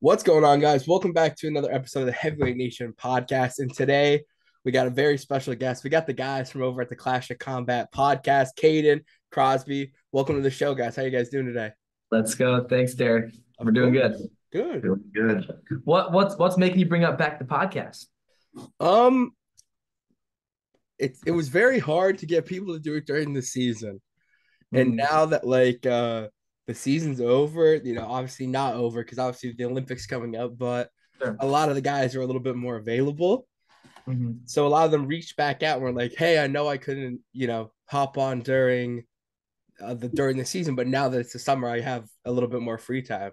What's going on, guys? Welcome back to another episode of the Heavyweight Nation podcast. And today we got a very special guest. We got the guys from over at the Clash of Combat podcast, Cayden, Crosby. Welcome to the show, guys. How you guys doing today? Let's go. Thanks, Derek. We're doing good. Good. Feeling good. What what's what's making you bring up back the podcast? Um, it it was very hard to get people to do it during the season, and Mm. now that like uh the season's over, you know, obviously not over because obviously the Olympics coming up, but Sure. a lot of the guys are a little bit more available. Mhm. So a lot of them reached back out and were like, "Hey, I know I couldn't, you know, hop on during uh, the during the season, but now that it's the summer, I have a little bit more free time."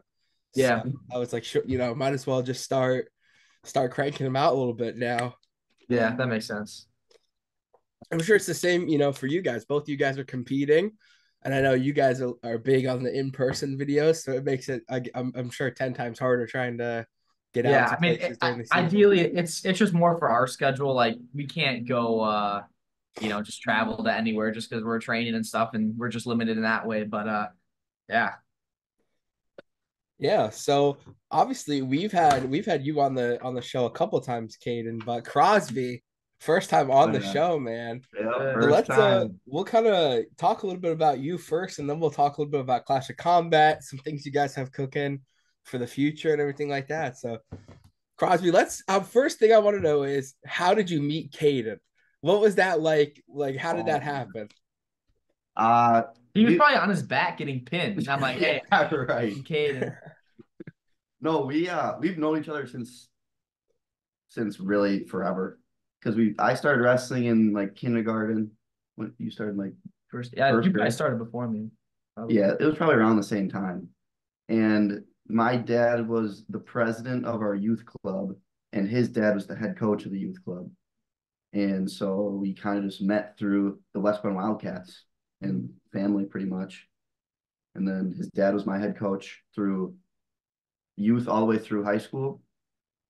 Yeah. So I was like, sure, you know, might as well just start start cranking them out a little bit now. Yeah, that makes sense. I'm sure it's the same, you know, for you guys. Both you guys are competing, and I know you guys are, are big on the in person videos, so it makes it, I, I'm, I'm sure, ten times harder trying to get Yeah, out. to I mean, it- during the season. ideally, it's it's just more for our schedule. Like we can't go, uh, you know, just travel to anywhere just because we're training and stuff, and we're just limited in that way. But uh, yeah, Yeah, so obviously we've had we've had you on the on the show a couple times, Cayden, but Crosby, first time on the Yeah. show, man. Yeah, first let's uh we'll kind of talk a little bit about you first, and then we'll talk a little bit about Clash of Combat, some things you guys have cooking for the future and everything like that. So Crosby, let's uh, first thing I want to know is how did you meet Cayden? What was that like? Like, how did that Oh. happen? Uh, he was We- probably on his back getting pinned. And I'm like, hey, yeah, right. Cayden. No, we uh we've known each other since since really forever. Because we I started wrestling in like kindergarten. When you started like First, yeah, First you grade. started before me. Probably. yeah, it was probably around the same time. And my dad was the president of our youth club, and his dad was the head coach of the youth club. And so we kind of just met through the West Wildcats and family pretty much. And then his dad was my head coach through youth all the way through high school.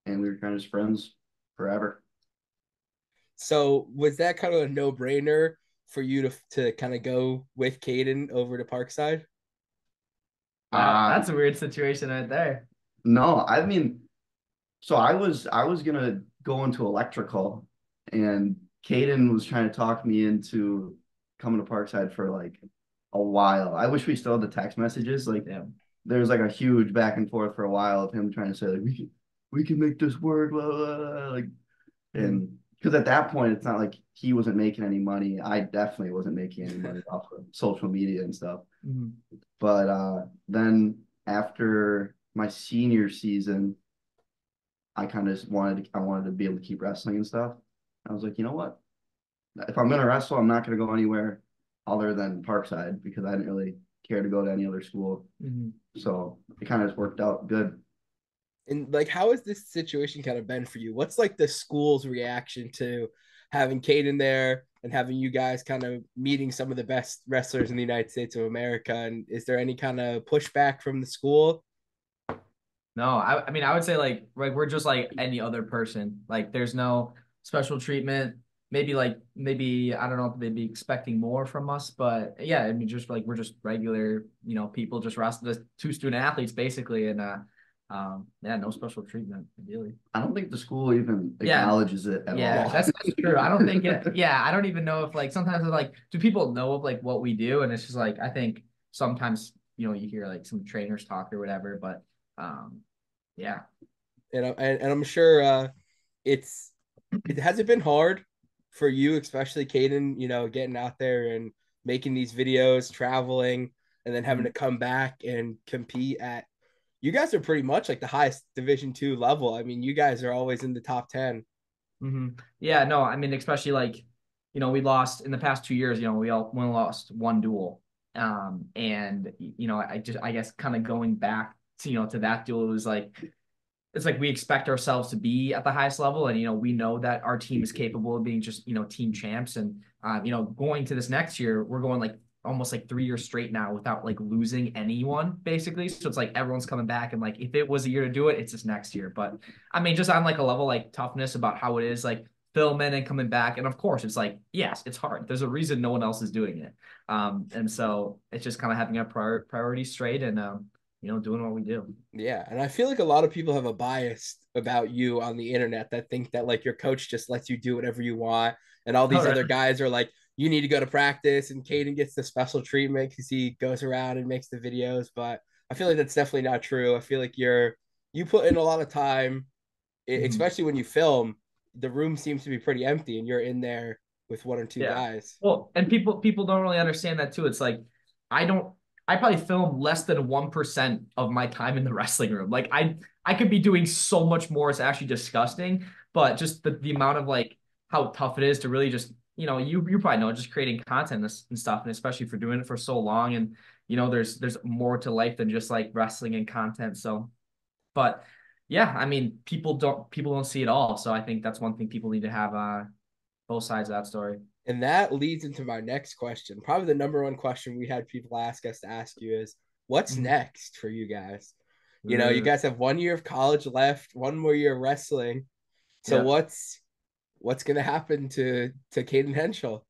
And we were kind of just friends forever. So was that kind of a no brainer for you to to kind of go with Cayden over to Parkside? Wow, Uh, that's a weird situation right there. No, I mean, so I was I was gonna go into electrical, and Cayden was trying to talk me into coming to Parkside for like a while. I wish we still had the text messages. Like Yeah. there was like a huge back and forth for a while of him trying to say like we can we can make this work, blah, blah, blah, like and because at that point it's not like he wasn't making any money. I definitely wasn't making any money off of social media and stuff. Mhm. But uh, then after my senior season, I kind of just wanted to, I wanted to be able to keep wrestling and stuff. I was like, you know what? If I'm gonna wrestle, I'm not gonna go anywhere other than Parkside because I didn't really care to go to any other school. Mhm. So it kind of just worked out good. And like, how has this situation kind of been for you? What's like the school's reaction to having Cayden there and having you guys kind of meeting some of the best wrestlers in the United States of America? And is there any kind of pushback from the school? No, I, I mean, I would say like, like we're just like any other person. Like, there's no special treatment. Maybe like, maybe I don't know if they'd be expecting more from us, but yeah, I mean, just like we're just regular, you know, people just wrestling, two student athletes basically, and uh, um, yeah, no special treatment, ideally. I don't think the school even Yeah. acknowledges it at Yeah, all. that's, that's true. I don't think it. Yeah, I don't even know if like sometimes it's like, do people know of like what we do? And it's just like I think sometimes you know you hear like some trainers talk or whatever, but um, yeah. And, I- and, and I'm sure uh, it's, it has it been hard for you, especially Cayden, you know, getting out there and making these videos, traveling, and then having to come back and compete at you guys are pretty much like the highest division two level. I mean, you guys are always in the top 10. hmm Yeah, no, I mean, especially like, you know, we lost in the past two years, you know, we all we lost one duel. Um, and you know, I just I guess kind of going back to, you know, to that duel, it was like it's like we expect ourselves to be at the highest level, and you know, we know that our team is capable of being just, you know, team champs. And um, you know, going to this next year, we're going like almost like three years straight now without like losing anyone, basically. So it's like everyone's coming back, and like if it was a year to do it, it's just next year. But I mean, just on like a level like toughness about how it is, like filming and coming back. And of course, it's like, yes, it's hard. There's a reason no one else is doing it. Um, and so it's just kind of having our prior- priorities straight and um, you know, doing what we do. Yeah, and I feel like a lot of people have a bias about you on the internet that think that like your coach just lets you do whatever you want, and all these Oh, other guys are like, you need to go to practice, and Cayden gets the special treatment because he goes around and makes the videos. But I feel like that's definitely not true. I feel like you're you put in a lot of time, Mhm. especially when you film. The room seems to be pretty empty, and you're in there with one or two Yeah. guys. Well, and people people don't really understand that too. It's like I don't I probably film less than 1% of my time in the wrestling room. Like I I could be doing so much more. It's actually disgusting, but just the, the amount of like how tough it is to really just, you know, you you probably know just creating content and stuff and especially for doing it for so long and you know there's there's more to life than just like wrestling and content. So but yeah, I mean, people don't people don't see it all. So I think that's one thing people need to have uh both sides of that story. And that leads into my next question. Probably the number one question we had people ask us to ask you is what's Mhm. next for you guys? You know, you guys have one year of college left, one more year of wrestling. So Yeah. what's what's gonna happen to to Cayden Henschel?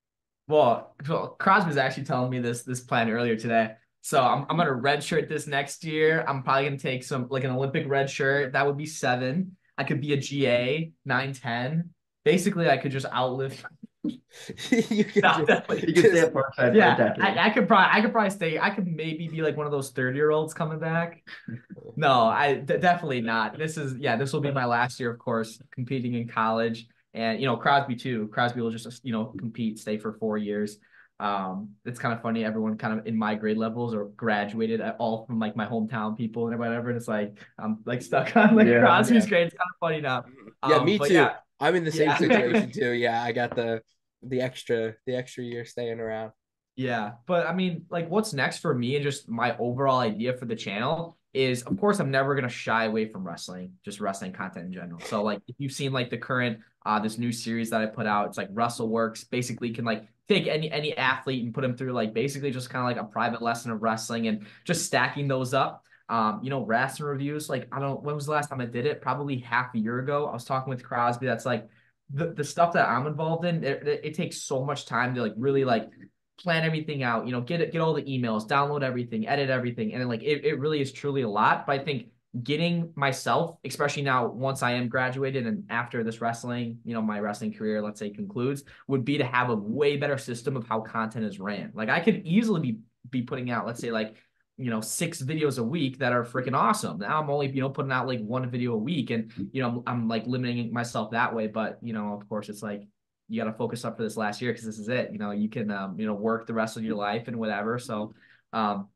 Well, Crosby's actually telling me this this plan earlier today. So I'm I'm gonna redshirt this next year. I'm probably gonna take some like an Olympic red shirt. That would be seven. I could be a GA nine ten. Basically, I could just outlive. you could No, just-. You can stay at Parkside a Yeah. I, I could probably I could probably stay. I could maybe be like one of those thirty year olds coming back. No, I d- definitely not. This is yeah. This will be my last year, of course, competing in college, and you know Crosby too. Crosby will just you know compete, stay for four years. Um, it's kind of funny. Everyone kind of in my grade levels or graduated at all from like my hometown people and whatever. And it's like I'm like stuck on like Yeah, Crosby's yeah. grade. It's kind of funny now. yeah, Um, me too. yeah. I'm in the same Yeah. situation too. Yeah, I got the the extra the extra year staying around. Yeah, but I mean, like, what's next for me and just my overall idea for the channel is, of course, I'm never gonna shy away from wrestling, just wrestling content in general. So, like, if you've seen like the current uh this new series that I put out, it's like Russell WrestleWorks. Basically, can like take any any athlete and put them through like basically just kind of like a private lesson of wrestling and just stacking those up. Um, you know, wrestling reviews. Like, I don't. When was the last time I did it? Probably half a year ago. I was talking with Crosby. That's like the the stuff that I'm involved in. It, it, it takes so much time to like really like plan everything out, you know, get it, get all the emails, download everything, edit everything. And then, like it, it really is truly a lot. But I think getting myself, especially now once I am graduated and after this wrestling, you know, my wrestling career, let's say concludes, would be to have a way better system of how content is ran. Like I could easily be be putting out, let's say like you know, six videos a week that are freaking awesome. Now I'm only, you know, putting out like one video a week and, you know, I'm, I'm like limiting myself that way. But, you know, of course, it's like, you got to focus up for this last year because this is it. You know, you can, um, you know, work the rest of your life and whatever. So, um,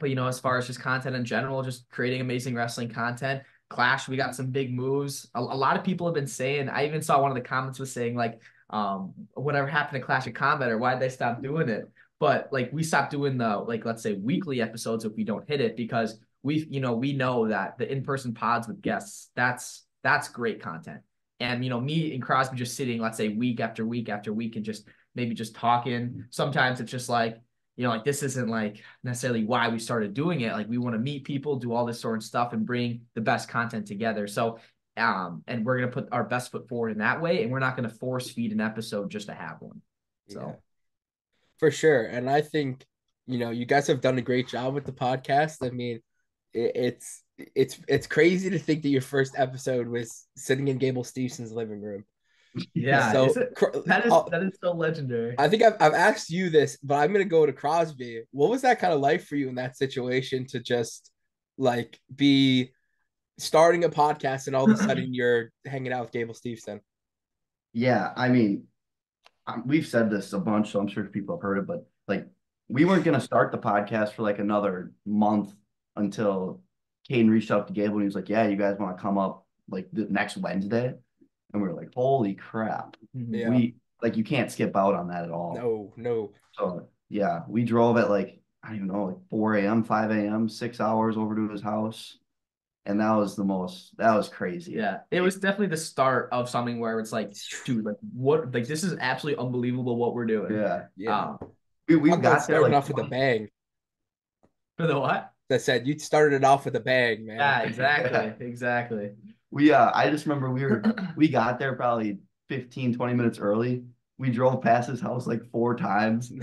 but you know, as far as just content in general, just creating amazing wrestling content. Clash, we got some big moves. A, a lot of people have been saying. I even saw one of the comments was saying like, um, whatever happened to Clash of Combat or why did they stop doing it? But like, we stopped doing the like, let's say weekly episodes if we don't hit it because we, you know, we know that the in-person pods with guests, that's that's great content. And you know, me and Crosby just sitting, let's say week after week after week, and just maybe just talking. Sometimes it's just like, you know, like this isn't like necessarily why we started doing it. Like we want to meet people, do all this sort of stuff, and bring the best content together. So, um, and we're gonna put our best foot forward in that way, and we're not gonna force feed an episode just to have one. So. Yeah. For sure. And I think, you know, you guys have done a great job with the podcast. I mean, it, it's it's it's crazy to think that your first episode was sitting in Gable Steveson's living room. Yeah, So is it- that is I'll- that is so legendary. I think I've, I've asked you this, but I'm gonna go to Crosby. What was that kind of life for you in that situation to just like be starting a podcast and all of a sudden you're hanging out with Gable Steveson? Yeah, I mean, um, we've said this a bunch, so I'm sure people have heard it, but like we weren't gonna start the podcast for like another month until Cayden reached out to Gable and he was like, "Yeah, you guys want to come up like the next Wednesday?" And we were like, "Holy crap!" Mhm. Yeah. We like you can't skip out on that at all. No, no. So yeah, we drove at like I don't even know, like 4 a.m., 5 a.m., six hours over to his house. And that was the most that was crazy. Yeah, it was definitely the start of something where it's like, dude, like what, like this is absolutely unbelievable what we're doing. Yeah. Yeah. Um, We we got there starting like off with a bang. for the what? That said, you started it off with a bang, man. Yeah, exactly, exactly. we uh I just remember we were we got there probably 15, 20 minutes early we drove past his house like four times. we,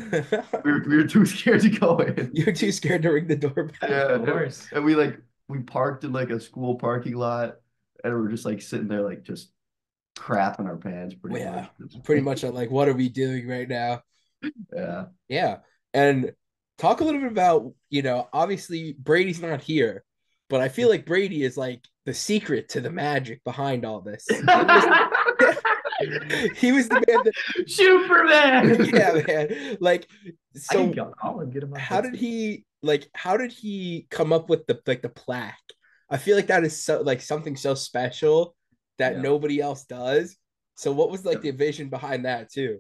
were, we were too scared to go in. You're too scared to ring the doorbell. Yeah, Of course. and we like we parked in like a school parking lot, and we're just like sitting there like just crap in our pants pretty Yeah. much. Pretty much like, what are we doing right now? Yeah. Yeah. And talk a little bit about, you know, obviously Brady's not here, but I feel like Brady is like the secret to the magic behind all this. he was the man that, Superman. yeah, man. Like, so call and get him. how did he, like, how did he come up with the, like, the plaque? I feel like that is so, like, something so special that Yeah. nobody else does. So, what was like the vision behind that, too?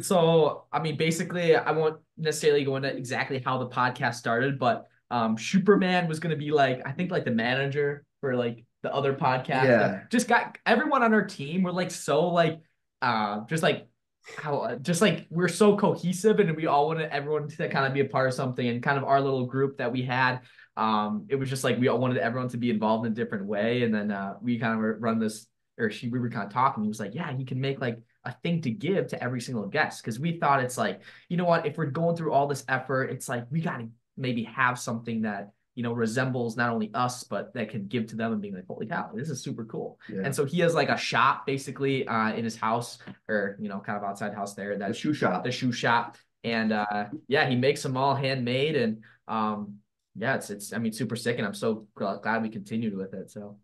So, I mean, basically, I won't necessarily go into exactly how the podcast started, but um, Superman was going to be like, I think, like the manager for like the other podcast. Yeah. Just got everyone on our team were like so like, uh, just like how, just like we're so cohesive and we all wanted everyone to kind of be a part of something and kind of our little group that we had. Um, it was just like we all wanted everyone to be involved in a different way, and then uh, we kind of run this, or she we were kind of talking. He was like, yeah, he can make like a thing to give to every single guest because we thought it's like you know what if we're going through all this effort it's like we got to maybe have something that you know resembles not only us but that can give to them and being like holy cow this is super cool Yeah. and so he has like a shop basically uh in his house or you know kind of outside house there the that shoe shop. the shoe shop and uh yeah he makes them all handmade and um yeah it's it's i mean super sick and i'm so glad we continued with it so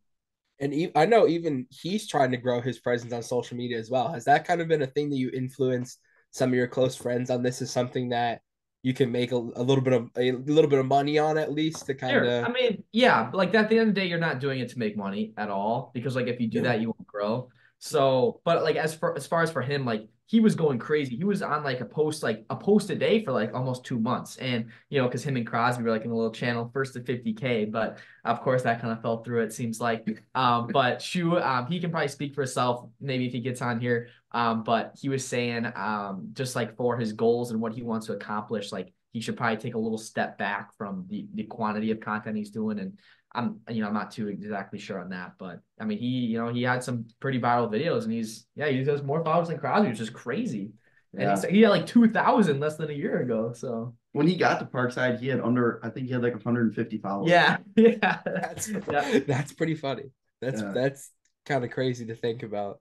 And e- I know even he's trying to grow his presence on social media as well. Has that kind of been a thing that you influenced some of your close friends on? This is something that you can make a, a little bit of a little bit of money on at least to kind Sure. of. I mean, yeah, like at the end of the day, you're not doing it to make money at all because like if you do Yeah. that, you won't grow. So, but like as for as far as for him, like he was going crazy. He was on like a post like a post a day for like almost two months, and you know because him and Crosby were like in a little channel first to 50k, but of course that kind of fell through. It seems like, um, but Shu, um, he can probably speak for himself maybe if he gets on here. Um, but he was saying, um, just like for his goals and what he wants to accomplish, like he should probably take a little step back from the the quantity of content he's doing and I'm you know I'm not too exactly sure on that but I mean he you know he had some pretty viral videos and he's yeah he has more followers than Crosby which is crazy and Yeah. he's, he had like 2,000 less than a year ago so When he got to Parkside, he had under I think he had like 150 followers. yeah yeah That's Yeah. that's pretty funny. That's Yeah. that's kind of crazy to think about.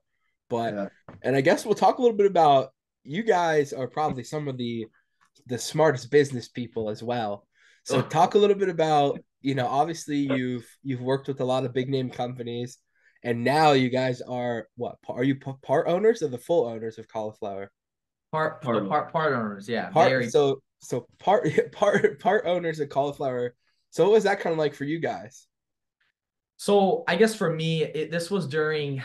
But Yeah. and I guess we'll talk a little bit about you guys are probably some of the the smartest business people as well. So talk a little bit about, you know, obviously you've you've worked with a lot of big name companies and now you guys are what are you part owners or the full owners of cauliflower? part Part part part, part owners yeah Part very so so part part part owners of cauliflower. So what was that kind of like for you guys? So I guess for me, it, this was during,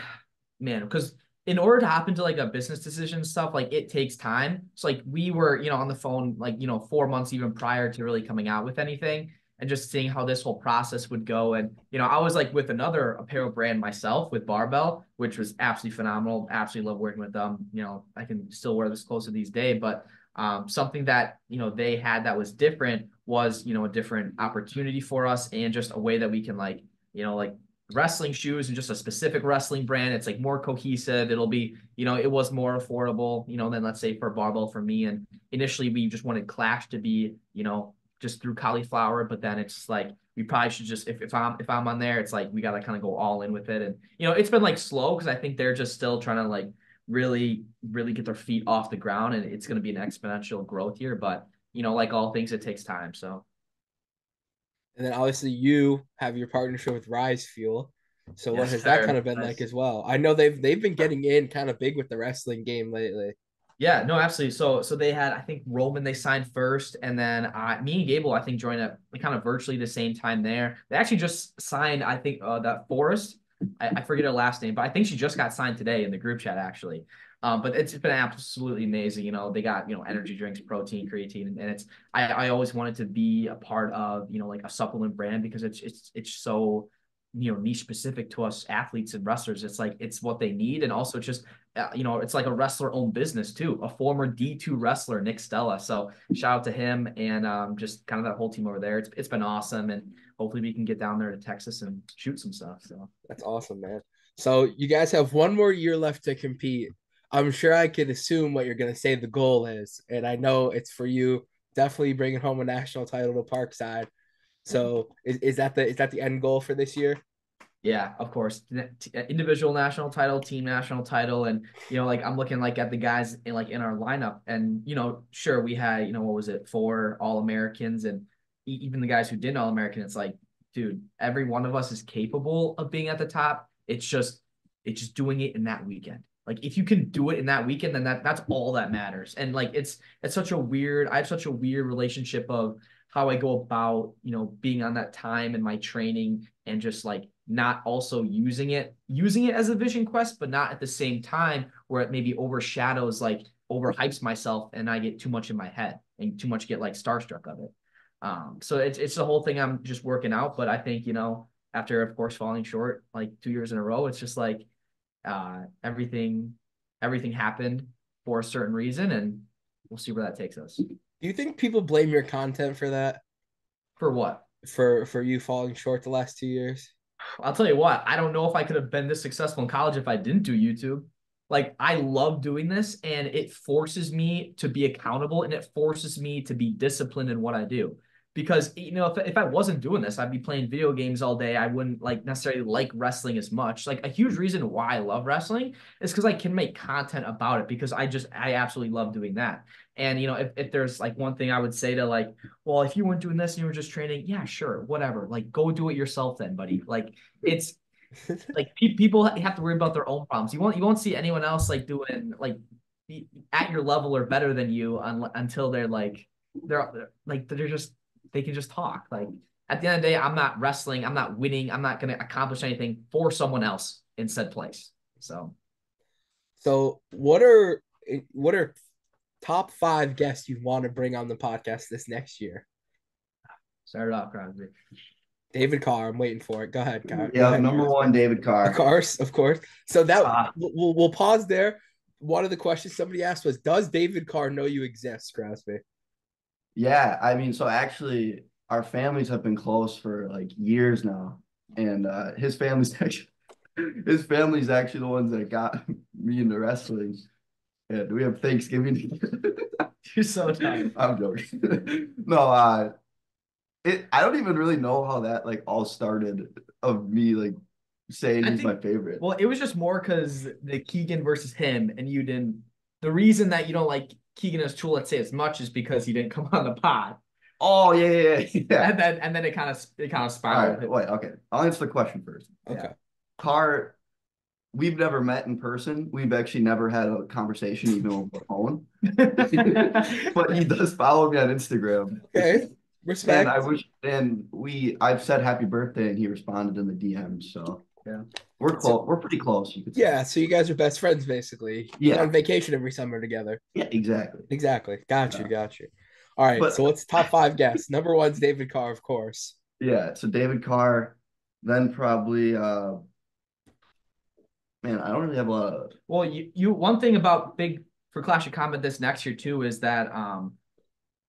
man, because in order to happen to like a business decision stuff, like it takes time. So like we were, you know, on the phone like you know four months even prior to really coming out with anything, and just seeing how this whole process would go. And you know, I was like with another apparel brand myself with Barbell, which was absolutely phenomenal. Absolutely love working with them. You know, I can still wear this to these days, but um, something that you know they had that was different was you know a different opportunity for us and just a way that we can like you know, like wrestling shoes and just a specific wrestling brand. It's like more cohesive. It'll be, you know, it was more affordable, you know, than let's say for barbell for me. And initially we just wanted Clash to be, you know, just through cauliflower, but then it's like we probably should just if, if I'm if I'm on there, it's like we gotta kind of go all in with it. And you know, it's been like slow because I think they're just still trying to like really, really get their feet off the ground and it's gonna be an exponential growth here. But you know, like all things, it takes time. So And then obviously you have your partnership with Rise Fuel. So what Yes, has that kind of been Nice. like as well? I know they've they've been getting in kind of big with the wrestling game lately. Yeah, no, absolutely. So, so they had, I think Roman they signed first, and then uh, me and Gable, I think, joined up kind of virtually the same time there. They actually just signed, I think, uh, that Forrest. I, I forget her last name, but I think she just got signed today in the group chat actually. Um, but it's been absolutely amazing. You know, they got you know energy drinks, protein, creatine, and, and it's I, I always wanted to be a part of you know like a supplement brand because it's it's it's so you know niche specific to us athletes and wrestlers. It's like it's what they need, and also just uh, you know, it's like a wrestler owned business too. A former D2 wrestler, Nick Stella. So shout out to him and um, just kind of that whole team over there. It's, it's been awesome. And hopefully we can get down there to Texas and shoot some stuff. So That's awesome, man. So you guys have one more year left to compete. I'm sure I could assume what you're gonna say the goal is, and I know it's for you. Definitely bringing home a national title to Parkside. So is, is that the is that the end goal for this year? Yeah, of course. Uh, individual national title, team national title, and you know, like I'm looking like at the guys in like in our lineup, and you know, sure we had you know what was it four All Americans, and even the guys who didn't All American, it's like, dude, every one of us is capable of being at the top. It's just it's just doing it in that weekend. Like if you can do it in that weekend, then that that's all that matters. And like it's it's such a weird. I have such a weird relationship of how I go about you know being on that time and my training and just like not also using it using it as a vision quest but not at the same time where it maybe overshadows like overhypes myself and i get too much in my head and too much get like starstruck of it. Um so it's it's the whole thing i'm just working out but i think you know after of course falling short like two years in a row it's just like uh everything everything happened for a certain reason and we'll see where that takes us do you think people blame your content for that for what for for you falling short the last two years I'll tell you what, I don't know if I could have been this successful in college if I didn't do YouTube. Like I love doing this and it forces me to be accountable and it forces me to be disciplined in what I do. Because you know, if, if I wasn't doing this, I'd be playing video games all day. I wouldn't like necessarily like wrestling as much. Like a huge reason why I love wrestling is because I can make content about it because I just I absolutely love doing that. And you know, if, if there's like one thing I would say to like, well, if you weren't doing this and you were just training, yeah, sure, whatever. Like, go do it yourself then, buddy. Like, it's like pe- people have to worry about their own problems. You won't you won't see anyone else like doing like at your level or better than you un- until they're like they're like they're just they can just talk. Like at the end of the day, I'm not wrestling, I'm not winning, I'm not going to accomplish anything for someone else in said place. So, so what are what are top five guests you want to bring on the podcast this next year? Start it off, Crosby. David Carr. I'm waiting for it. Go ahead, Carr. Yeah, ahead. number one, David Carr. Of course, of course. So that uh, we'll, we'll pause there. One of the questions somebody asked was, "Does David Carr know you exist, Crosby?" Yeah, I mean, so actually, our families have been close for like years now, and uh, his family's actually his family's actually the ones that got me into wrestling. Do we have Thanksgiving? You're so tired. I'm joking. no, uh it I don't even really know how that like all started of me like saying I he's think, my favorite. Well, it was just more because the Keegan versus him, and you didn't. The reason that you don't like Keegan O'Toole, let's say as much, is because he didn't come on the pod. Oh yeah, yeah, yeah. And then and then it kind of it kind of spiraled. Right, wait, okay. I'll answer the question first. Okay. Yeah. Carr we've never met in person. We've actually never had a conversation even over the phone. but he does follow me on Instagram. Okay. Respect. And I wish and we I've said happy birthday and he responded in the DM. So yeah. We're close. We're pretty close. You could say. Yeah, so you guys are best friends basically. Yeah. You're on vacation every summer together. Yeah, exactly. Exactly. Got you, got you. All right. But, so what's top five guests? Number one's David Carr, of course. Yeah. So David Carr, then probably uh man, I don't really have a lot of. Well, you you one thing about big for Clash of Combat this next year too is that um,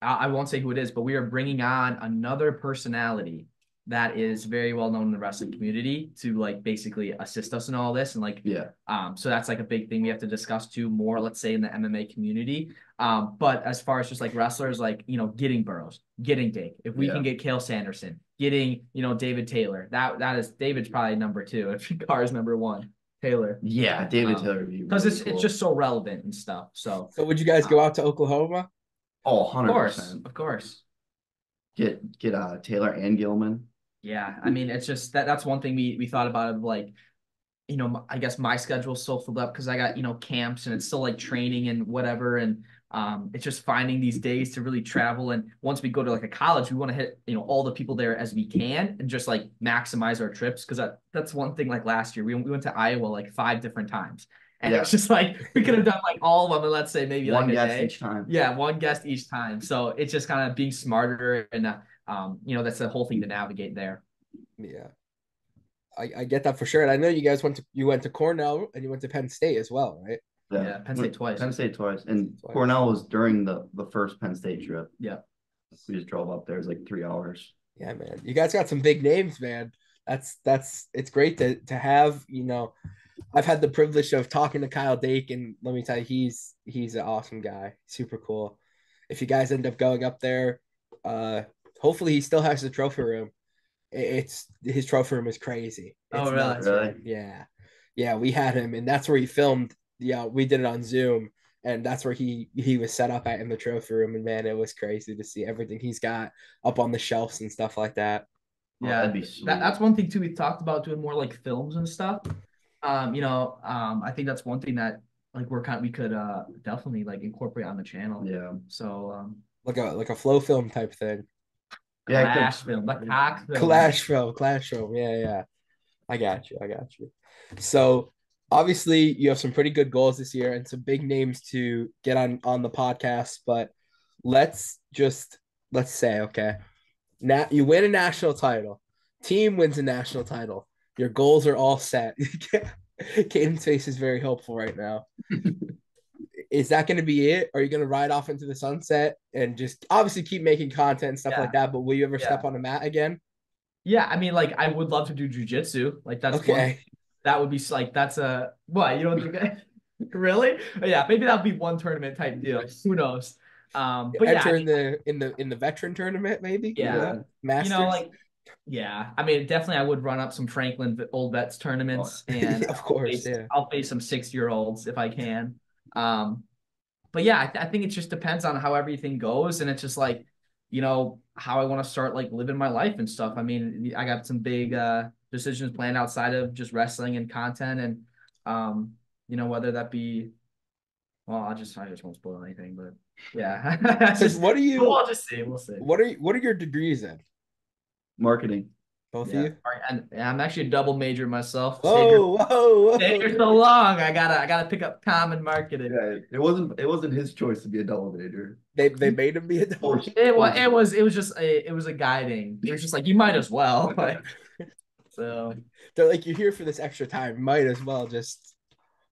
I, I won't say who it is, but we are bringing on another personality that is very well known in the wrestling community to like basically assist us in all this and like yeah um so that's like a big thing we have to discuss too more let's say in the MMA community um but as far as just like wrestlers like you know getting Burroughs getting Dake if we yeah. can get Cael Sanderson getting you know David Taylor that that is David's probably number two if Carr's number one Taylor. Yeah, David um, Taylor because really it's cool. it's just so relevant and stuff. So so would you guys go out to Oklahoma? Oh, 100 Of course, of course. Get get uh Taylor and Gilman. Yeah, I mean it's just that that's one thing we we thought about of like you know, I guess my schedule's still filled up because I got, you know, camps and it's still like training and whatever. And um, it's just finding these days to really travel. And once we go to like a college, we want to hit, you know, all the people there as we can and just like maximize our trips. Cause that, that's one thing like last year, we, we went to Iowa like five different times. And yeah. it's just like we could have done like all of them, and let's say maybe one like guest day. each time. Yeah, one guest each time. So it's just kind of being smarter, and uh, um, you know, that's the whole thing to navigate there. Yeah, I, I get that for sure. And I know you guys went to you went to Cornell and you went to Penn State as well, right? Yeah, yeah Penn State twice. Penn State twice, and twice. Cornell was during the the first Penn State trip. Yeah, we just drove up there. It was like three hours. Yeah, man, you guys got some big names, man. That's that's it's great to to have you know I've had the privilege of talking to Kyle Dake, and let me tell you, he's he's an awesome guy, super cool. If you guys end up going up there, uh, hopefully he still has the trophy room. It's his trophy room is crazy. Oh, really? nuts, Really? man. Yeah, yeah, we had him, and that's where he filmed. Yeah, we did it on Zoom, and that's where he he was set up at in the trophy room. And man, it was crazy to see everything he's got up on the shelves and stuff like that. Oh, Yeah, that'd be sweet. that, that's one thing too. We talked about doing more like films and stuff. Um, you know, um, I think that's one thing that like we're kind we could uh definitely like incorporate on the channel. yeah. So um, Like a like a flow film type thing. Yeah, Clashville, clash could- film, like cock film. Clash film, clash film. Yeah, yeah. I got you. I got you. So obviously you have some pretty good goals this year and some big names to get on on the podcast, but let's just let's say, okay. Now you win a national title. Team wins a national title. Your goals are all set. Cayden's face is very hopeful right now. is that going to be it? Are you going to ride off into the sunset and just obviously keep making content and stuff Yeah. like that? But will you ever Yeah. step on a mat again? Yeah, I mean, like I would love to do jujitsu. Like that's one Okay. that would be like that's a what you don't think really? Yeah, maybe that'll be one tournament type deal. Who knows? Um, but yeah, Enter mean, in the in the in the veteran tournament, maybe. Yeah. Yeah. You know, like yeah, I mean, definitely, I would run up some Franklin Old Vets tournaments, and of course, face, yeah. I'll face some six year olds if I can. Um, but yeah, I, th- I think it just depends on how everything goes, and it's just like, you know, how I want to start like living my life and stuff. I mean, I got some big uh decisions planned outside of just wrestling and content, and um, you know, whether that be, well, I just I just won't spoil anything, but yeah, just, what are you? we'll just see, we'll see. What are you, what are your degrees in? Marketing. Both Yeah. of you? All right, and I'm actually a double major myself. Stayed here- Whoa, whoa, stayed whoa! so long. I gotta I gotta pick up common marketing. Yeah, it wasn't it wasn't his choice to be a double major. They they made him be a double. Forced- It was it was it was just a it was a guiding. It was just like you might as well. Like so They're like, you're here for this extra time. Might as well just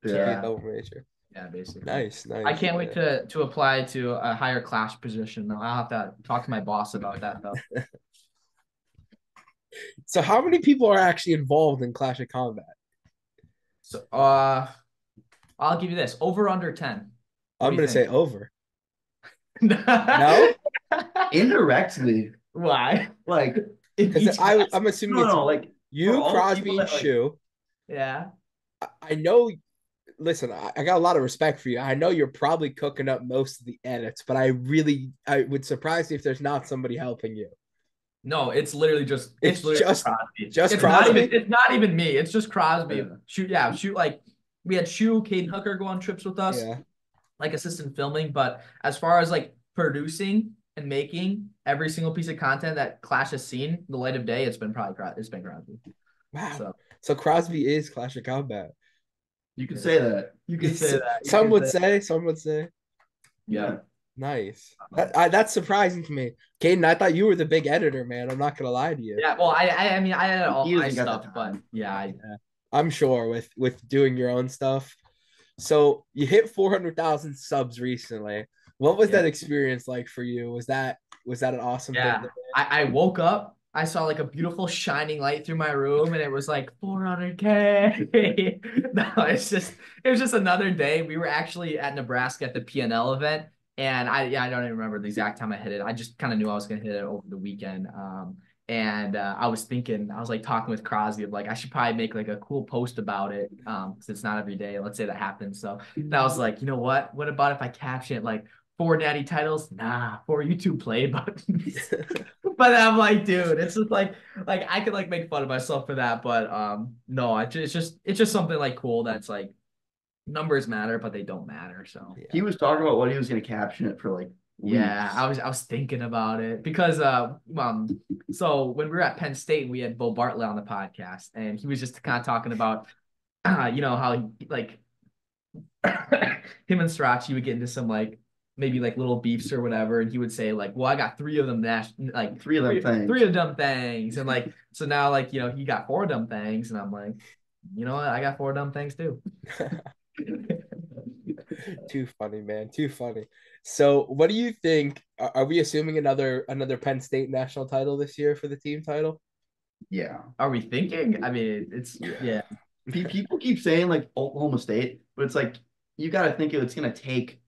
be a Yeah. double major. yeah, basically. Nice, nice. I can't wait to to apply to a higher class position though. I'll have to talk to my boss about that though. So, how many people are actually involved in Clash of Combat? So uh I'll give you this. Over under 10. What I'm gonna you say over. no? Indirectly, Why? like Because I I'm assuming no, it's no, like you, for all the Crosby, and that, like- Shu. Yeah. I- I know. Listen, I, I got a lot of respect for you. I know you're probably cooking up most of the edits, but I really, I would surprise you if there's not somebody helping you. No, it's literally just it's, It's literally just- Crosby. just it's Not even, it's not even me. It's just Crosby. Yeah. Shoot, yeah, shoot. Like we had Shu, Caden Hooker go on trips with us, Yeah. like assistant filming. But as far as like producing and making every single piece of content that Clash has seen the light of day, it's been probably it's been Crosby. Wow. So, So Crosby is Clash of Combat. you can say that. you can say that. You Some would say- say. Some would say. Yeah. Nice. Uh-huh. That, I, that's surprising to me, Cayden. I thought you were the big editor, man. I'm not gonna lie to you. Yeah, well, I, I, I mean, I had all He my hasn't got the stuff, but yeah, I, I'm sure with with doing your own stuff. So you hit 400,000 subs recently. What was Yeah. that experience like for you? Was that was that an awesome Yeah. thing? I, I woke up, I saw like a beautiful shining light through my room, and it was like 400k. no, it's just it was just another day. We were actually at Nebraska at the PNL event, and I yeah I don't even remember the exact time I hit it. I just kind of knew I was gonna hit it over the weekend. Um, and uh, I was thinking, I was like talking with Crosby of like I should probably make like a cool post about it, um, because it's not every day. Let's say that happens. So and I was like, you know what? What about if I caption it like four natty titles? Nah, four YouTube play buttons. but I'm like, dude, it's just like like I could like make fun of myself for that, but um no, I ju- it's just it's just something like cool that's like numbers matter, but they don't matter. So He was talking about what he was gonna caption it for like yeah. I was I was thinking about it because uh um so when we were at Penn State we had Bo Bartlett on the podcast and he was just kind of talking about uh, you know how like him and Starocci would get into some like maybe like little beefs or whatever and he would say like well I got three of them Nash like Three of them three, things. three of them things and like so now like you know he got four them things and I'm like you know what I got four dumb things too Too funny, man. Too funny. So, what do you think? Are, are we assuming another another Penn State national title this year for the team title? Yeah. are we thinking I mean it's Yeah. yeah people keep saying like Oklahoma State, but it's like you got to think it's going to take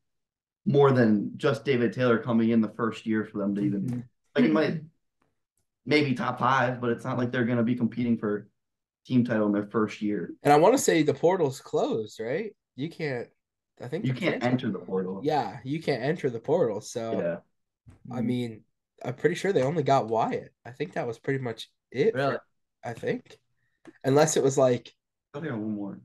more than just David Taylor coming in the first year for them to even like it might maybe top five, but it's not like they're going to be competing for team title in their first year. And I want to say the portal's closed, right? You can't. I think you can't enter the portal. Yeah, you can't enter the portal. So, yeah. I mean, I'm pretty sure they only got Wyatt. I think that was pretty much it. Really? For, I think, unless it was like. I think I one more.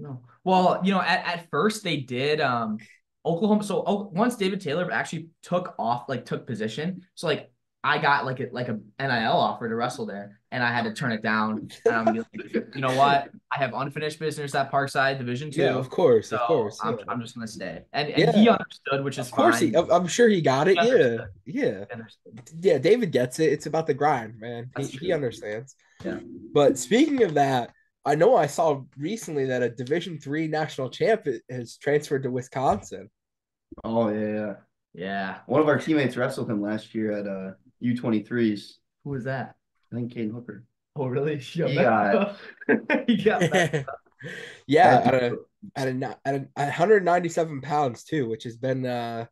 No. Well, you know, at, at first they did um Oklahoma. So oh, once David Taylor actually took off, like took position, so like I got like a like a NIL offer to wrestle there, and I had to turn it down. And I'm like, you know what? I have unfinished business at Parkside Division Two. Yeah, of course, so of course. I'm, I'm just gonna stay, and, and yeah. he understood, which is of course fine. he. I'm sure he got it. He yeah, yeah, yeah. David gets it. It's about the grind, man. He, he understands. Yeah. But speaking of that, I know I saw recently that a Division Three national champ has transferred to Wisconsin. Oh yeah, yeah. One of our teammates wrestled him last year at uh U23s. Who was that? I think Kane Hooker. Oh, really? He got, he got yeah, at a, at a at a 197 pounds too, which has been uh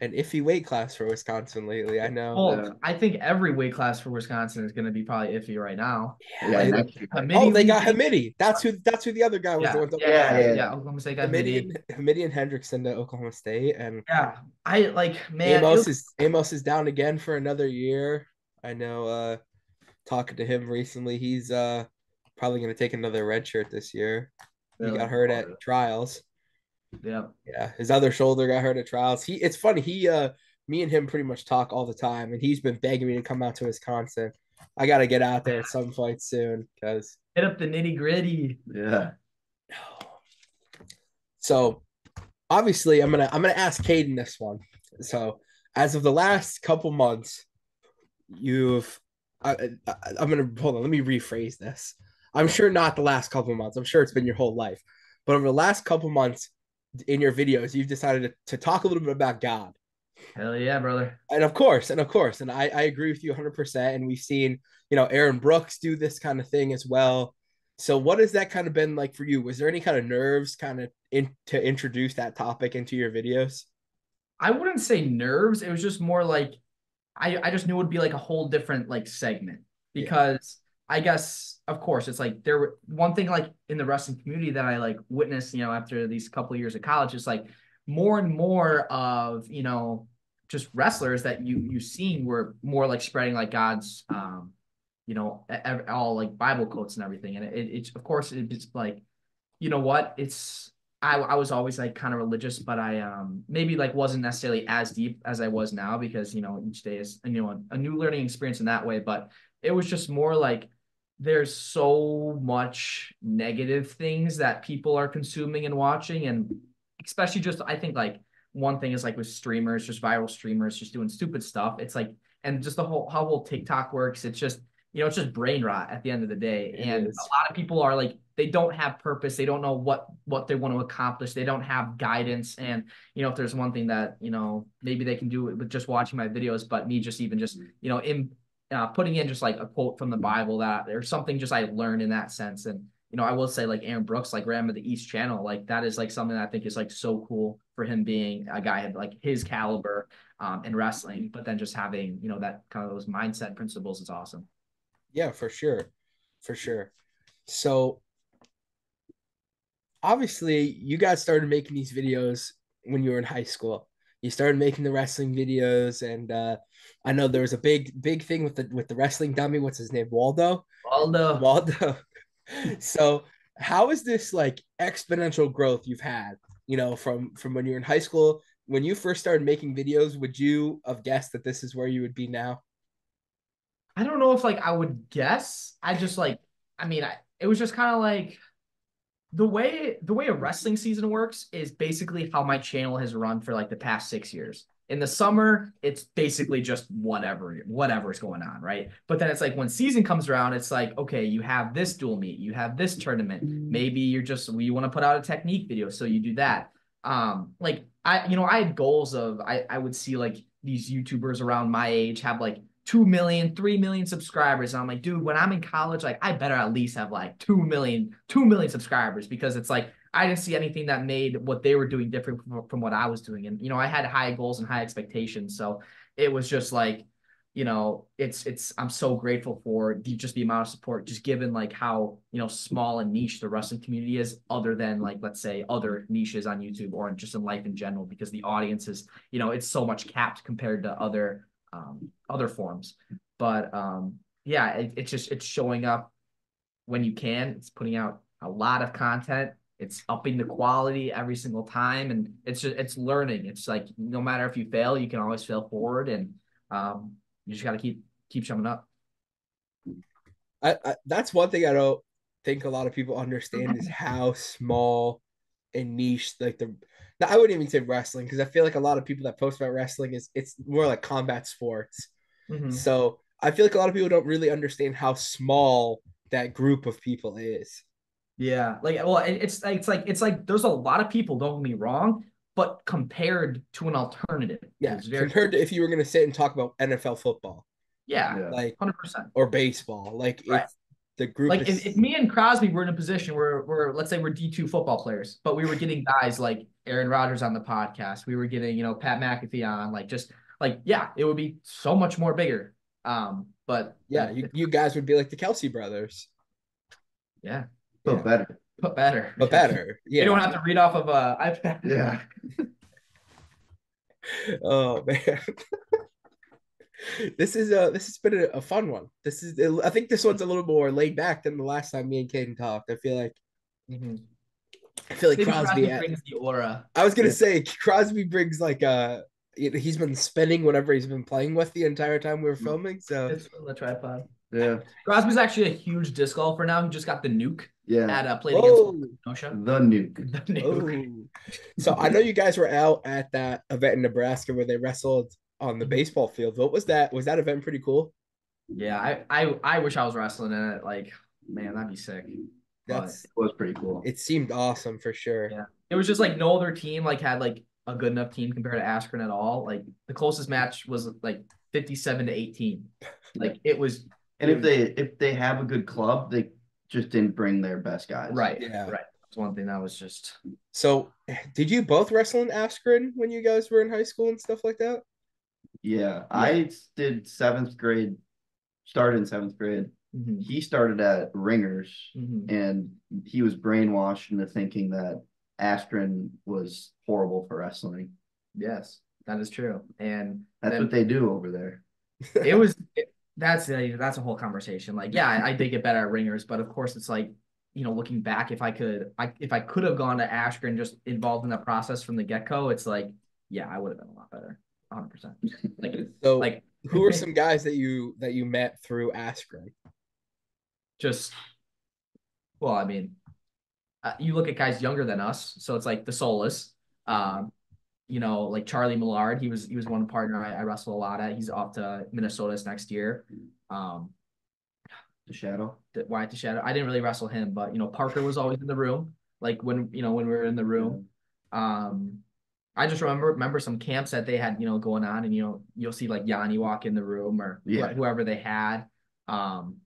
an iffy weight class for Wisconsin lately. I know. Well, yeah. I think every weight class for Wisconsin is going to be probably iffy right now. Yeah. yeah oh, they got Hamiti. That's who. That's who the other guy was. Yeah, the yeah, yeah, yeah, Oklahoma State got Hamiti. Hamiti and Hendrickson to Oklahoma State, and yeah, I like man. Amos is Amos is down again for another year. I know. uh Talking to him recently, he's uh probably going to take another red shirt this year. He got hurt at trials. Yeah. Yeah. His other shoulder got hurt at trials. He it's funny, he uh me and him pretty much talk all the time and he's been begging me to come out to Wisconsin. I gotta get out there at some point soon because hit up the nitty gritty. Yeah. So obviously I'm gonna I'm gonna ask Cayden this one. So as of the last couple months, you've I, I, I'm gonna hold on, let me rephrase this. I'm sure not the last couple months. I'm sure it's been your whole life. But over the last couple months, in your videos, you've decided to, to talk a little bit about God. Hell yeah, brother. And of course, and of course, and I, I agree with you 100%. And we've seen, you know, Aaron Brooks do this kind of thing as well. So, what has that kind of been like for you? Was there any kind of nerves kind of in, to introduce that topic into your videos? I wouldn't say nerves. It was just more like I, I just knew it would be like a whole different like segment because I guess of course it's like there were one thing like in the wrestling community that I like witnessed, you know, after these couple of years of college is like more and more of, you know, just wrestlers that you you seen were more like spreading like God's um you know all like Bible quotes and everything and it, it's of course it's like you know what it's I, I was always like kind of religious, but I um maybe like wasn't necessarily as deep as I was now because you know each day is you know a new learning experience in that way. But it was just more like there's so much negative things that people are consuming and watching and especially just i think like one thing is like with streamers just viral streamers just doing stupid stuff. It's like and just the whole how whole tiktok works it's just you know it's just brain rot at the end of the day. It and is. a lot of people are like they don't have purpose. They don't know what what they want to accomplish. They don't have guidance. And you know if there's one thing that you know maybe they can do with just watching my videos but me just even just mm-hmm. you know in uh, putting in just like a quote from the Bible that there's something just I learned in that sense. And, you know, I will say like Aaron Brooks, like Ram of the East channel, like that is like something I think is like so cool for him being a guy of like his caliber um, in wrestling, but then just having, you know, that kind of those mindset principles is awesome. Yeah, for sure. For sure. So obviously you guys started making these videos when you were in high school you started making the wrestling videos and uh I know there was a big big thing with the with the wrestling dummy what's his name Waldo? Waldo. Waldo. So how is this like exponential growth you've had you know from from when you were in high school? When you first started making videos would you have guessed that this is where you would be now? I don't know if like I would guess. I just like I mean I, it was just kind of like the way the way a wrestling season works is basically how my channel has run for like the past six years. In the summer, it's basically just whatever whatever's going on, right? But then it's like when season comes around, it's like okay, you have this dual meet, you have this tournament. Maybe you're just you want to put out a technique video, so you do that. Um, like I, you know, I had goals of I I would see like these YouTubers around my age have like 2 million, 3 million subscribers. And I'm like, dude, when I'm in college, like I better at least have like 2 million, 2 million subscribers because it's like I didn't see anything that made what they were doing different from, from what I was doing. And, you know, I had high goals and high expectations. So it was just like, you know, it's it's I'm so grateful for the, just the amount of support, just given like how you know small and niche the wrestling community is, other than like let's say other niches on YouTube or just in life in general, because the audience is you know it's so much capped compared to other um, other forms. But um, yeah, it, it's just it's showing up when you can. It's putting out a lot of content. It's upping the quality every single time, and it's just it's learning. It's like no matter if you fail, you can always fail forward, and um, you just got to keep keep showing up. I, I, that's one thing I don't think a lot of people understand is how small and niche like the I wouldn't even say wrestling because I feel like a lot of people that post about wrestling is it's more like combat sports. Mm-hmm. So I feel like a lot of people don't really understand how small that group of people is. Yeah, like well, it's it's like it's like there's a lot of people. Don't get me wrong, but compared to an alternative. Yeah, very compared to if you were going to sit and talk about NFL football. Yeah, like 100%. Or baseball. Like right. The group Like is... if, if me and Crosby were in a position where we're let's say we're D2 football players, but we were getting guys like Aaron Rodgers on the podcast, we were getting, you know, Pat McAfee on, like just like yeah, it would be so much more bigger. Um, but yeah, you, you guys would be like the Kelce brothers. Yeah. But yeah. better but better. But better. Yeah. You don't have to read off of a iPad. Yeah. oh man. this is a this has been a, a, fun one. This is I think this one's a little more laid back than the last time me and Cayden talked. I feel like mm-hmm. I feel like Maybe Crosby, Crosby brings the aura. I was gonna say Crosby brings like uh, a he's been spinning whatever he's been playing with the entire time we were mm-hmm. filming. So it's on the tripod. Yeah. Crosby's actually a huge disc golfer now. He just got the nuke. Yeah. At uh, a plate against oh. Kenosha. The nuke. The nuke. Oh. so I know you guys were out at that event in Nebraska where they wrestled on the mm-hmm. baseball field. What was that? Was that event pretty cool? Yeah, I I, I wish I was wrestling in it. Like, man, that'd be sick. That's it was pretty cool. It seemed awesome for sure. Yeah. It was just like no other team like had like a good enough team compared to Askren at all. Like the closest match was like 57 to 18. Like it was and if they if they have a good club, they just didn't bring their best guys. Right. Yeah. Right. That's one thing that was just. So, did you both wrestle in Askren when you guys were in high school and stuff like that? Yeah. I did seventh grade. Started in seventh grade. Mm-hmm. He started at Ringers, mm-hmm. and he was brainwashed into thinking that Askren was horrible for wrestling. Yes, that is true, and that's then, what they do over there. It was. It, that's a that's a whole conversation. Like, yeah, I, I did get better at ringers, but of course, it's like you know, looking back, if I could, I if I could have gone to Askren just involved in the process from the get go, it's like, yeah, I would have been a lot better, hundred percent. Like, so like, who are some guys that you that you met through Askren? Just, well, I mean, uh, you look at guys younger than us, so it's like the Soulless. Um, you know, like Charlie Millard, he was he was one partner I, I wrestle a lot at. He's off to Minnesota's next year. Um, the Shadow, the, Wyatt the Shadow. I didn't really wrestle him, but you know, Parker was always in the room. Like when you know when we were in the room. Um, I just remember remember some camps that they had you know going on, and you know you'll see like Yianni walk in the room or yeah. whoever they had. Um,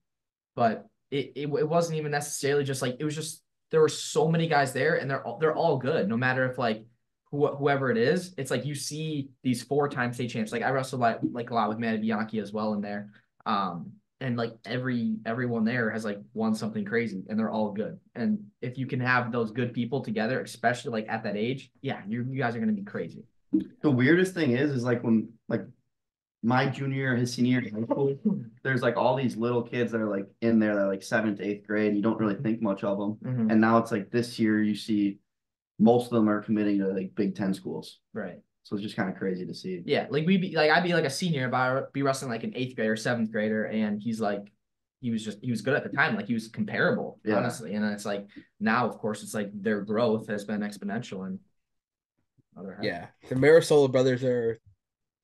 but it, it it wasn't even necessarily just like it was just there were so many guys there, and they're all, they're all good, no matter if like wh- whoever it is, it's like you see these four time state champs. Like I wrestled like, like a lot with Manny Bianchi as well in there. Um, and like every everyone there has like won something crazy and they're all good. And if you can have those good people together, especially like at that age, yeah, you you guys are gonna be crazy. The weirdest thing is, is like when like my junior, his senior high school, there's like all these little kids that are like in there that are like seventh, eighth grade. You don't really think much of them. Mm-hmm. And now it's like this year you see most of them are committing to like Big Ten schools. Right. So it's just kind of crazy to see. Yeah, like we be like I'd be like a senior, but I'd be wrestling like an eighth grader, seventh grader, and he's like, he was just he was good at the time, like he was comparable, yeah. honestly. And it's like now, of course, it's like their growth has been exponential and. Yeah, the Marisola brothers are,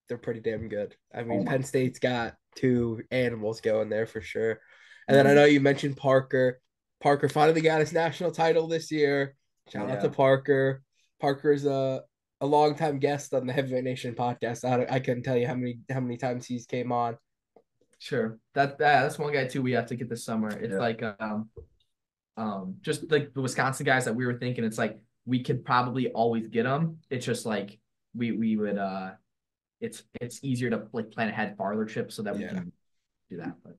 they're pretty damn good. I mean, oh Penn State's got two animals going there for sure. And then I mm-hmm. know you mentioned Parker. Parker finally got his national title this year. Shout yeah. out to Parker. Parker's a a long time guest on the Heavyweight Nation podcast. I, I couldn't tell you how many how many times he's came on. Sure. That, that that's one guy too we have to get this summer. It's Yeah. like um um just like the Wisconsin guys that we were thinking it's like we could probably always get them. It's just like we we would uh it's it's easier to like plan ahead farther trips so that we Yeah. can do that. But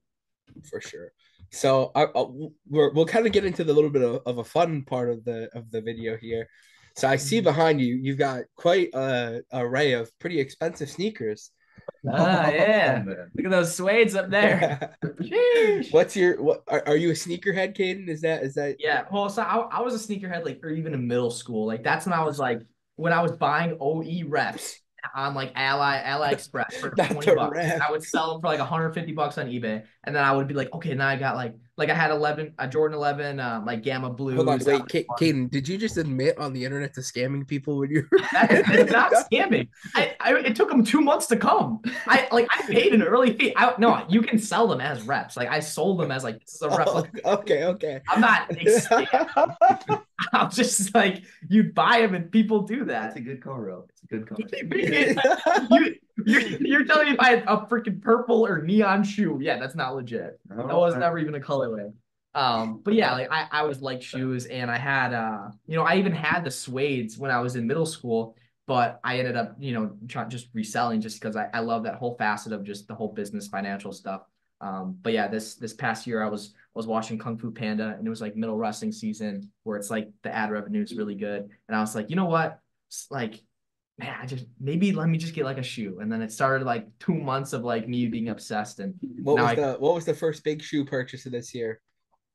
for sure. So I, I we're, we'll kind of get into the little bit of, of a fun part of the of the video here. So I see behind you, you've got quite a array of pretty expensive sneakers. ah yeah. Look at those suedes up there. Sheesh. What's your what? Are, are you a sneakerhead, Cayden? Is that is that? Yeah, well, so I, I was a sneakerhead like, or even in middle school. Like that's when I was like, when I was buying OE reps on like Ally AliExpress for 20 bucks. rep. I would sell them for like 150 bucks on eBay, and then I would be like, okay, now I got like, like I had 11, a Jordan 11, um, like Gamma Blue. Hold on, wait, Ca- Cayden, did you just admit on the internet to scamming people when you? That is, it's not scamming. I, I it took them two months to come. I like I paid an early fee. I no, you can sell them as reps. Like I sold them as like this is a rep. Oh, okay, okay. I'm not. I'm just like you buy them and people do that. It's a good call, Ro. It's a good call. you, you're, you're telling me if I had a freaking purple or neon shoe? Yeah, that's not legit. That was never even a colorway. Um, but yeah, like I, I was like shoes and I had uh, you know, I even had the suedes when I was in middle school, but I ended up, you know, trying just reselling just because I, I love that whole facet of just the whole business financial stuff. Um, but yeah, this this past year I was I was watching Kung Fu Panda and it was like middle wrestling season where it's like the ad revenue is really good. And I was like, you know what? Like, man, I just maybe let me just get like a shoe. And then it started like two months of like me being obsessed and What was I- the what was the first big shoe purchase of this year?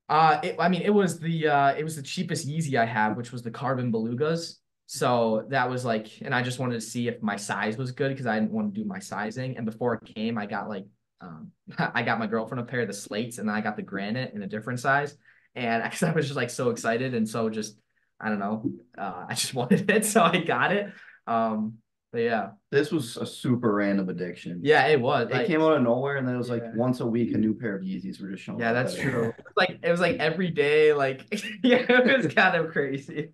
Uh, it, I mean, it was the uh, it was the cheapest Yeezy I have, which was the Carbon Belugas. So that was like, and I just wanted to see if my size was good because I didn't want to do my sizing. And before it came, I got like, um, I got my girlfriend a pair of the slates, and then I got the granite in a different size. And I I was just like so excited, and so just I don't know, uh, I just wanted it, so I got it. Um, but yeah, This was a super random addiction. yeah, it was. It like- came out of nowhere, and then it was like Yeah. once a week, a new pair of Yeezys were just showing. Yeah, up that's at true. it. Like it was like every day, like yeah, it was kind of crazy.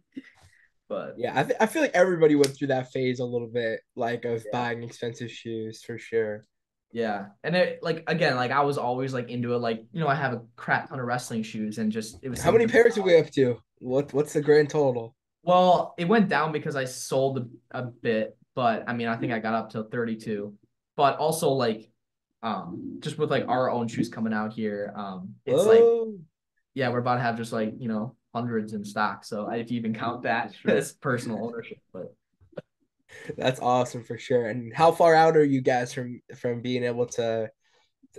But Yeah, I, th- I feel like everybody went through that phase a little bit, like of Yeah. buying expensive shoes for sure. yeah, and it like again, like I was always like into it. Like you know, I have a crap ton of wrestling shoes, and just it was How many pairs are we up to? What what's the grand total? Well, it went down because I sold a, bit, but I mean, I think I got up to 32. But also like um just with like our own shoes coming out here, um it's like yeah, we're about to have just like, you know, hundreds in stock. So if you even count that Sure. as personal ownership, but That's awesome for sure. And how far out are you guys from from being able to?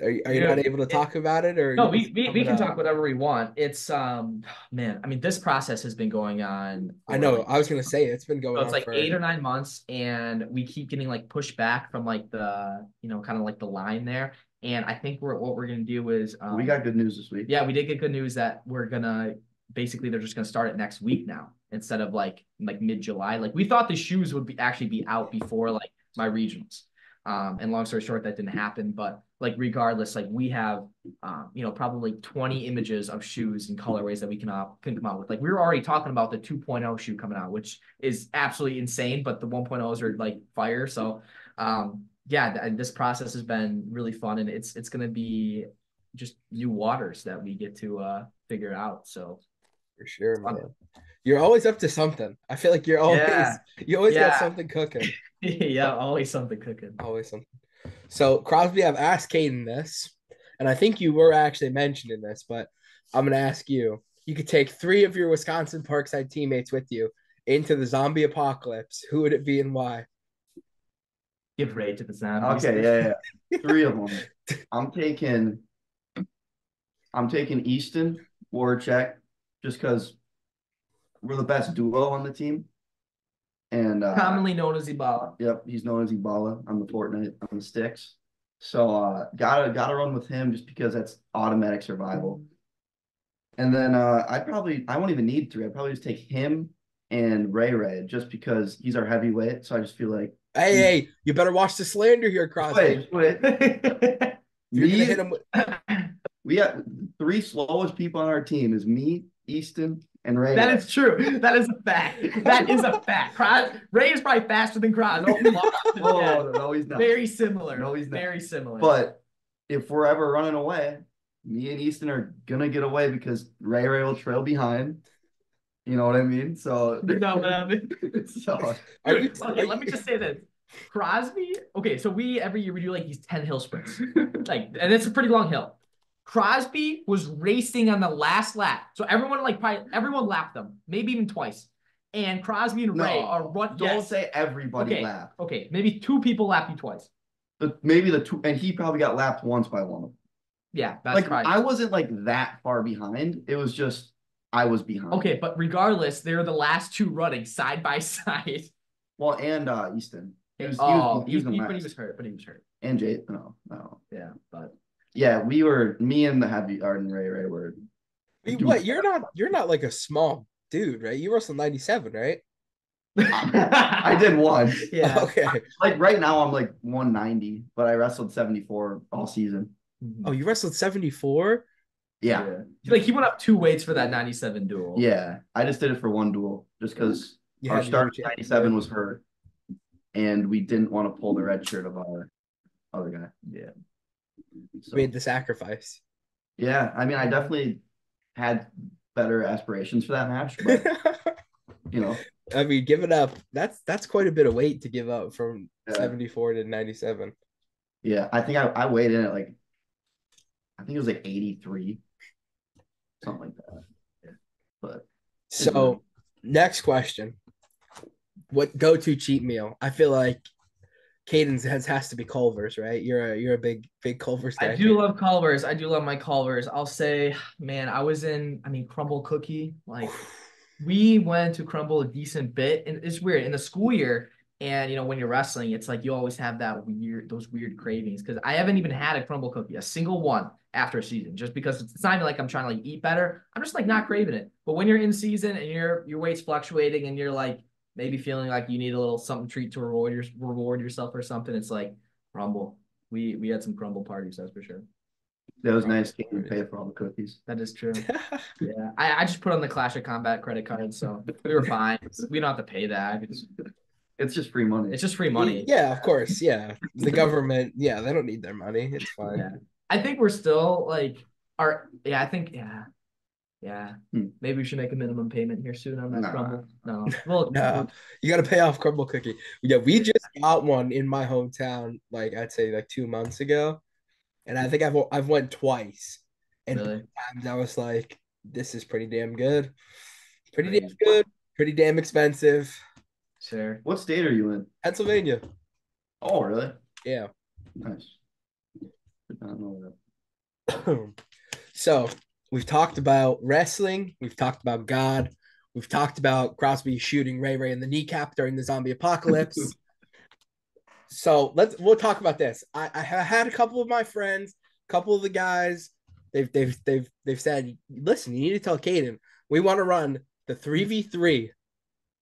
Are you, are you Yeah, not able to talk about it, or no, we we, we can up? talk whatever we want. It's um man, I mean this process has been going on I know. like, I was gonna say it's been going So it's on like for eight or nine months, and we keep getting like pushed back from like the you know kind of like the line there. And I think we're what we're gonna do is um, we got good news this week. yeah we did get good news that we're gonna basically they're just gonna start it next week now instead of like like mid July. Like we thought the shoes would be actually be out before like my regionals. Um, and long story short, that didn't happen. But like regardless, like we have um, you know, probably 20 images of shoes and colorways that we can uh, can come out with. Like we were already talking about the 2.0 shoe coming out, which is absolutely insane, but the 1.0s are like fire. So um yeah, th- this process has been really fun and it's it's gonna be just new waters that we get to uh figure out. So for sure, man. You're always up to something. I feel like you're always Yeah. you always got something cooking. yeah, always something cooking. Always something. So Crosby, I've asked Cayden this, and I think you were actually mentioned in this, but I'm gonna ask you. You could take three of your Wisconsin Parkside teammates with you into the zombie apocalypse. Who would it be and why? Give raid to the zombies. Okay, yeah, yeah. Three of them. I'm taking. I'm taking Easton Warcheck just because we're the best duo on the team, and uh, Commonly known as Ebola. Yep, he's known as Ebola on the Fortnite on the sticks. So uh gotta gotta run with him just because that's automatic survival. And then uh I'd probably I won't even need three. I'd probably just take him and Ray Ray just because he's our heavyweight. So I just feel like Hey, hey, you better watch the slander here, Crosby. wait, wait. You're gonna Me, hit him with we have three slowest people on our team is me, Easton, and Ray. That Ray. is true. That is a fact. That is a fact. Cros- Ray is probably faster than Cros. Oh, oh yeah. no, he's not. Very similar. No, he's not. Very similar. But if we're ever running away, me and Easton are gonna get away because Ray Ray will trail behind. You know what I mean? So No, but I mean, so Are you- Dude, okay, let me just say this. Crosby, okay, so we every year we do like these 10 hill sprints. like, and it's a pretty long hill. Crosby was racing on the last lap. So everyone like probably everyone lapped them, maybe even twice. And Crosby and Ray No, are run. don't yes. say everybody Okay. laughed. Okay, maybe two people lapped you twice. The, maybe the two, and he probably got lapped once by one of them. Yeah, that's like. I wasn't like that far behind. It was just I was behind. Okay, but regardless, they're the last two running side by side. Well, and uh Easton. He was, he oh, was, he was he- max. but he was hurt. But he was hurt. and Jay. No, no. Yeah, but Yeah, we were me and the heavy Arden Ray Ray were. You- Dude. what? You're not. You're not like a small dude, right? You wrestled ninety seven, right? I did one. Yeah. Okay. Like right now, I'm like 190, but I wrestled 74 all season. Mm-hmm. Oh, you wrestled seventy four. Yeah, Like he went up two weights for that 97 duel. yeah. I just did it for one duel, just because our start 97 was hurt, and we didn't want to pull the red shirt of our other guy. Yeah. So, made the sacrifice. yeah, I mean, I definitely had better aspirations for that match, but you know, I mean, give it up. That's that's quite a bit of weight to give up from Yeah. seventy four to ninety seven. yeah. I think I, I weighed in at like, I think it was like 83, something like that. But So, next question: What go to cheat meal? I feel like Cayden's has has to be Culver's, right? You're a you're a big big Culver's guy. I do love Culver's. I do love my Culver's. I'll say, man, I was in, I mean, Crumbl Cookie. Like, we went to Crumbl a decent bit. And it's weird. In the school year, and, you know, when you're wrestling, it's like you always have that weird, those weird cravings. Cause I haven't even had a Crumbl Cookie, a single one after a season, just because it's not even like I'm trying to like eat better. I'm just like not craving it. But when you're in season and your your weight's fluctuating and you're like maybe feeling like you need a little something treat to reward your reward yourself or something, it's like Crumbl. We we had some Crumbl parties, that's for sure. that was nice getting to pay for all the cookies. That is true. Yeah, I, I just put on the Clash of Combat credit card, so we were fine. We don't have to pay that. It's, It's just free money. it's just free money. Yeah, of course. Yeah, the government. Yeah, they don't need their money. It's fine. Yeah. I think we're still like our yeah, I think yeah. Yeah. Hmm. Maybe we should make a minimum payment here soon on that Nah. Crumbl. No. Well No, you got to pay off Crumbl Cookie. Yeah, we just got one in my hometown. Like I'd say, like two months ago, and I think I've I've went twice, and really. times I was like, "This is pretty damn good, pretty damn good, pretty damn expensive." Sure. What state are you in? Pennsylvania. Oh, really? Yeah. Nice. Did not know that. so we've talked about wrestling. We've talked about God. We've talked about Crosby shooting Ray Ray in the kneecap during the zombie apocalypse. so let's we'll talk about this. I, I have had a couple of my friends, a couple of the guys. They've they've they've they've said, listen, you need to tell Cayden we want to run the three v three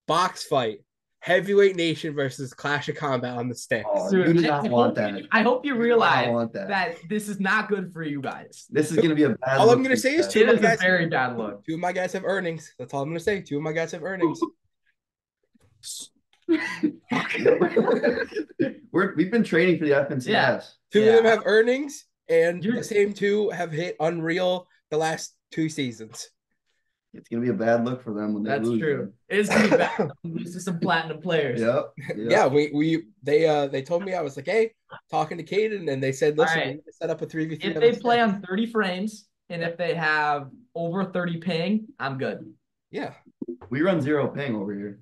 box fight, heavyweight nation versus Clash of Combat on the sticks. Oh, Dude, you do I not hope want you- that. I hope you You do not realize want that. that this is not good for you guys. This is gonna be a bad. All I'm gonna say is two It of is my a guys. very bad look. Two of my guys have earnings. That's all I'm gonna say. Two of my guys have earnings. We're we've been training for the FNCS. Yeah. Two Yeah. of them have earnings, and You're- the same two have hit unreal the last two seasons. It's gonna be a bad look for them when they That's lose. true. It is gonna be bad. Lose to some platinum players. Yep. Yeah, we we they uh they told me I was like, hey, talking to Cayden, and they said, listen, All right. we need to set up a three v three. If they play on 30 frames and if they have over 30 ping, I'm good. yeah. We run zero ping over here.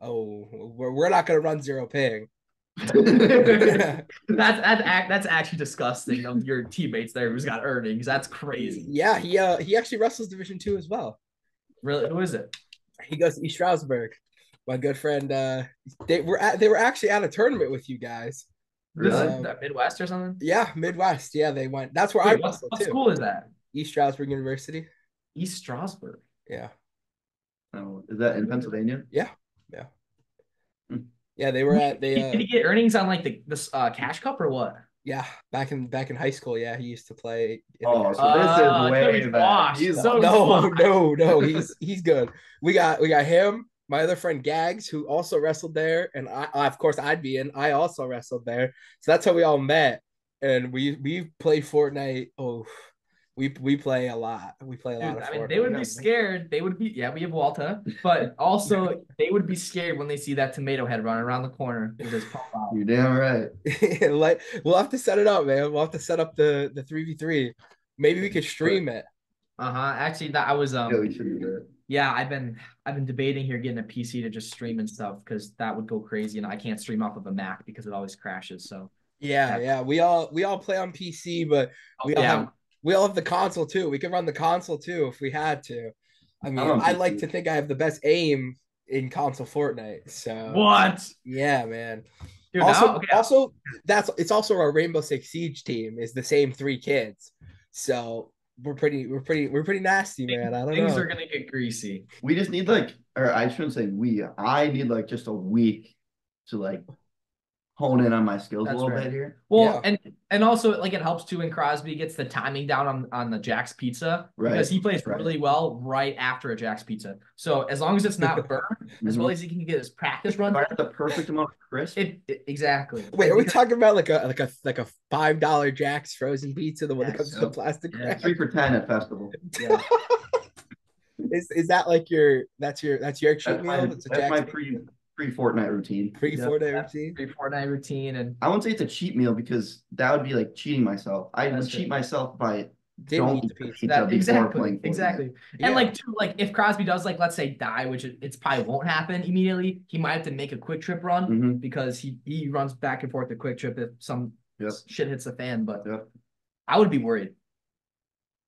Oh, we're, we're not gonna run zero ping. That's that's act that's actually disgusting of your teammates there who's got earnings. That's crazy. yeah, he uh he actually wrestles Division two as well. Really, who is it? He goes to East Stroudsburg. My good friend, uh, they were at, they were actually at a tournament with you guys. This is Really? that Midwest or something? Yeah, Midwest. Yeah, they went. That's where I Wait, what, wrestled what too. school is that? East Stroudsburg University. East Stroudsburg. Yeah. Oh, is that in Pennsylvania? Yeah, Yeah. Yeah, they were at they Did, uh, did he get earnings on like the this uh, cash cup or what? Yeah, back in back in high school, yeah, he used to play Oh, so this Uh, is way he's back. He's So- no, fuck. no, no, he's he's good. We got we got him, my other friend Gags, who also wrestled there, and I, I of course I'd be in. I also wrestled there, so that's how we all met. and we we play Fortnite. Oh, we we play a lot. We play a Dude, lot of I mean, they would be scared. They would be, yeah, we have Walter, but also they would be scared when they see that tomato head running around the corner with his pump out. You're damn right. like we'll have to set it up, man. We'll have to set up the the three v three. Maybe we could stream it. Uh huh. Actually, that I was um. Yeah, we should do that. Yeah, I've been I've been debating here getting a PC to just stream and stuff because that would go crazy and I can't stream off of a Mac because it always crashes. So Yeah, Yeah. yeah. We all we all play on PC, but we all Oh, yeah, have we all have the console too. We could run the console too if we had to. I mean, on I like PC. to think I have the best aim in console Fortnite. So what? yeah, man. Dude, also, now, okay, also that's it's also our Rainbow Six Siege team is the same three kids. So we're pretty we're pretty we're pretty nasty, man. I don't things know. are gonna get greasy. We just need like, or I shouldn't say we. I need like just a week to like hone in on my skills That's a little right. bit here. Well, Yeah. and and also like it helps too when Crosby gets the timing down on on the Jack's Pizza Right, because he plays right. really well right after a Jack's Pizza. So as long as it's not burned, as Mhm. well as he can get his practice run, Right the perfect amount of crisp. it, it- exactly. Wait, are we talking about like a like a like a five dollar Jack's frozen pizza, the one that Yes, comes in the plastic Yeah. Three for ten at festival. Yeah. Is is that like your that's your that's your cheat That's my, meal? It's a that's my pre pre Fortnite routine. pre Yep. four day routine. Pre Fortnite routine and I wouldn't say it's a cheat meal because that would be like cheating myself. I would cheat true. myself by Didn't don't eat the pizza. pizza that before exactly playing exactly. Yeah. And like too, like if Crosby does like let's say die, which it, it's probably won't happen immediately, he might have to make a Kwik Trip run Mhm. because he he runs back and forth the Kwik Trip if some Yep. shit hits the fan. But Yep. I would be worried.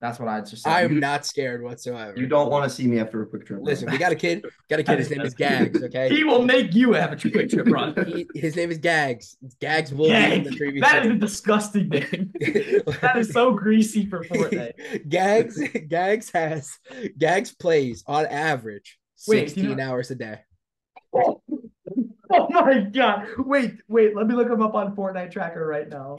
That's what I'd just say. I am You- not scared whatsoever. You don't want to see me after a Kwik Trip. listen. We got a kid. Got a kid. His name is Gags. Okay. he will make you have a Kwik Trip run. He, his name is Gags. Gags will be in the Gags. three v That is a disgusting name. that is so greasy for Fortnite. Gags Gags has Gags plays on average Wait, do you 16 know- hours a day. Oh my god! Wait, wait. Let me look him up on Fortnite Tracker right now.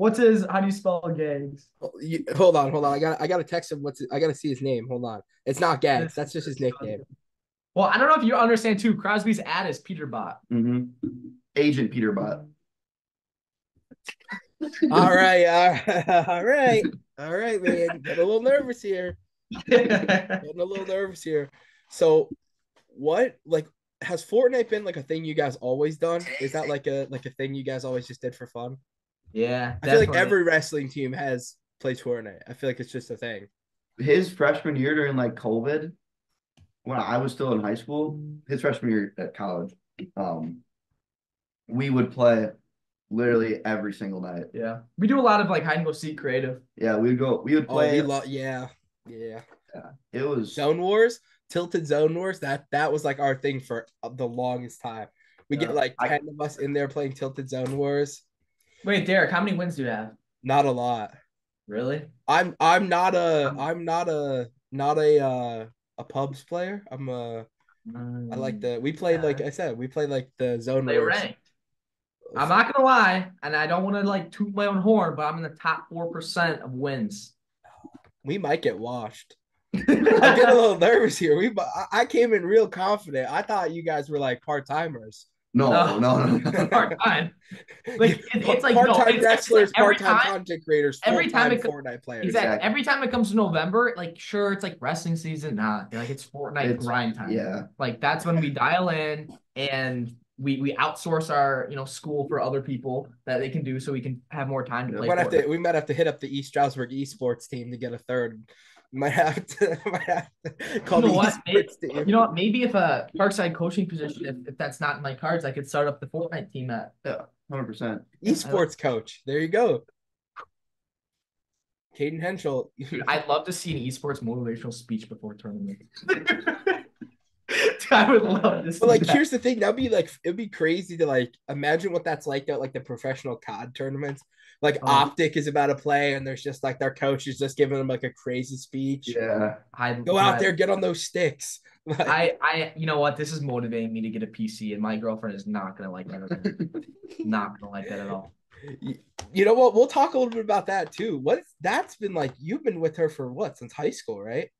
What's his? How do you spell gags? Oh, Hold on, hold on. I got I got to text him. What's I got to see his name. Hold on. It's not Gags. That's just his nickname. Well, I don't know if you understand too. Crosby's ad is Peterbot. hmm Agent Peterbot. all right, all right, all right, all right, man. Getting a little nervous here. Getting a little nervous here. So, what like has Fortnite been like a thing you guys always done? Is that like a like a thing you guys always just did for fun? Yeah, I feel like every wrestling team has plays Fortnite. I feel like it's just a thing. His freshman year during like COVID, when I was still in high school, his freshman year at college, um, we would play literally every single night. Yeah, we do a lot of like hide and go seek creative. Yeah, we would go. We would Oh, play. we love yeah, yeah. it was Zone Wars, Tilted Zone Wars. That that was like our thing for the longest time. We get Yeah. like I- ten of us in there playing Tilted Zone Wars. Wait, Derek, how many wins do you have? Not a lot. Really? I'm I'm not a I'm not a not a uh a pubs player. I'm a I like the we played like I said we played like the zone They ranked. I'm not gonna lie, and I don't want to like toot my own horn, but I'm in the top four percent of wins. We might get washed. I'm getting a little nervous here. We I- I came in real confident. I thought you guys were like part timers. No, No. no, no, no. Part time. Like, it- it's like, no, part-time it's- it's wrestlers, like every part-time content creators, every time full-time it Fortnite players. Exactly. Exactly. Every time it comes to November, like sure, it's like wrestling season. Nah, like it's Fortnite It's- grind time. Yeah, Like that's when we dial in and we we outsource our you know school for other people that they can do so we can have more time to Yeah. play. We might have to we might have to hit up the East Stroudsburg esports team to get a third. Might have to, might have to call You know what? esports team. You know what? Maybe if a Parkside coaching position, if, if that's not in my cards, I could start up the Fortnite team at. yeah, hundred percent. esports coach. There you go. Cayden Henschel. Dude, I'd love to see an esports motivational speech before tournament. I would love this. see But like, that. here's the thing. That'd be like, it'd be crazy to like imagine what that's like at like the professional COD tournaments. Like Oh. Optic is about to play, and there's just like their coach is just giving them like a crazy speech. Yeah, I'd- Go out I- there, get on those sticks. Like, I, I, you know what? This is motivating me to get a PC, and my girlfriend is not gonna like that. At all. not gonna like that at all. you, you know what? We'll talk a little bit about that too. What that's been like? You've been with her for what since high school, right?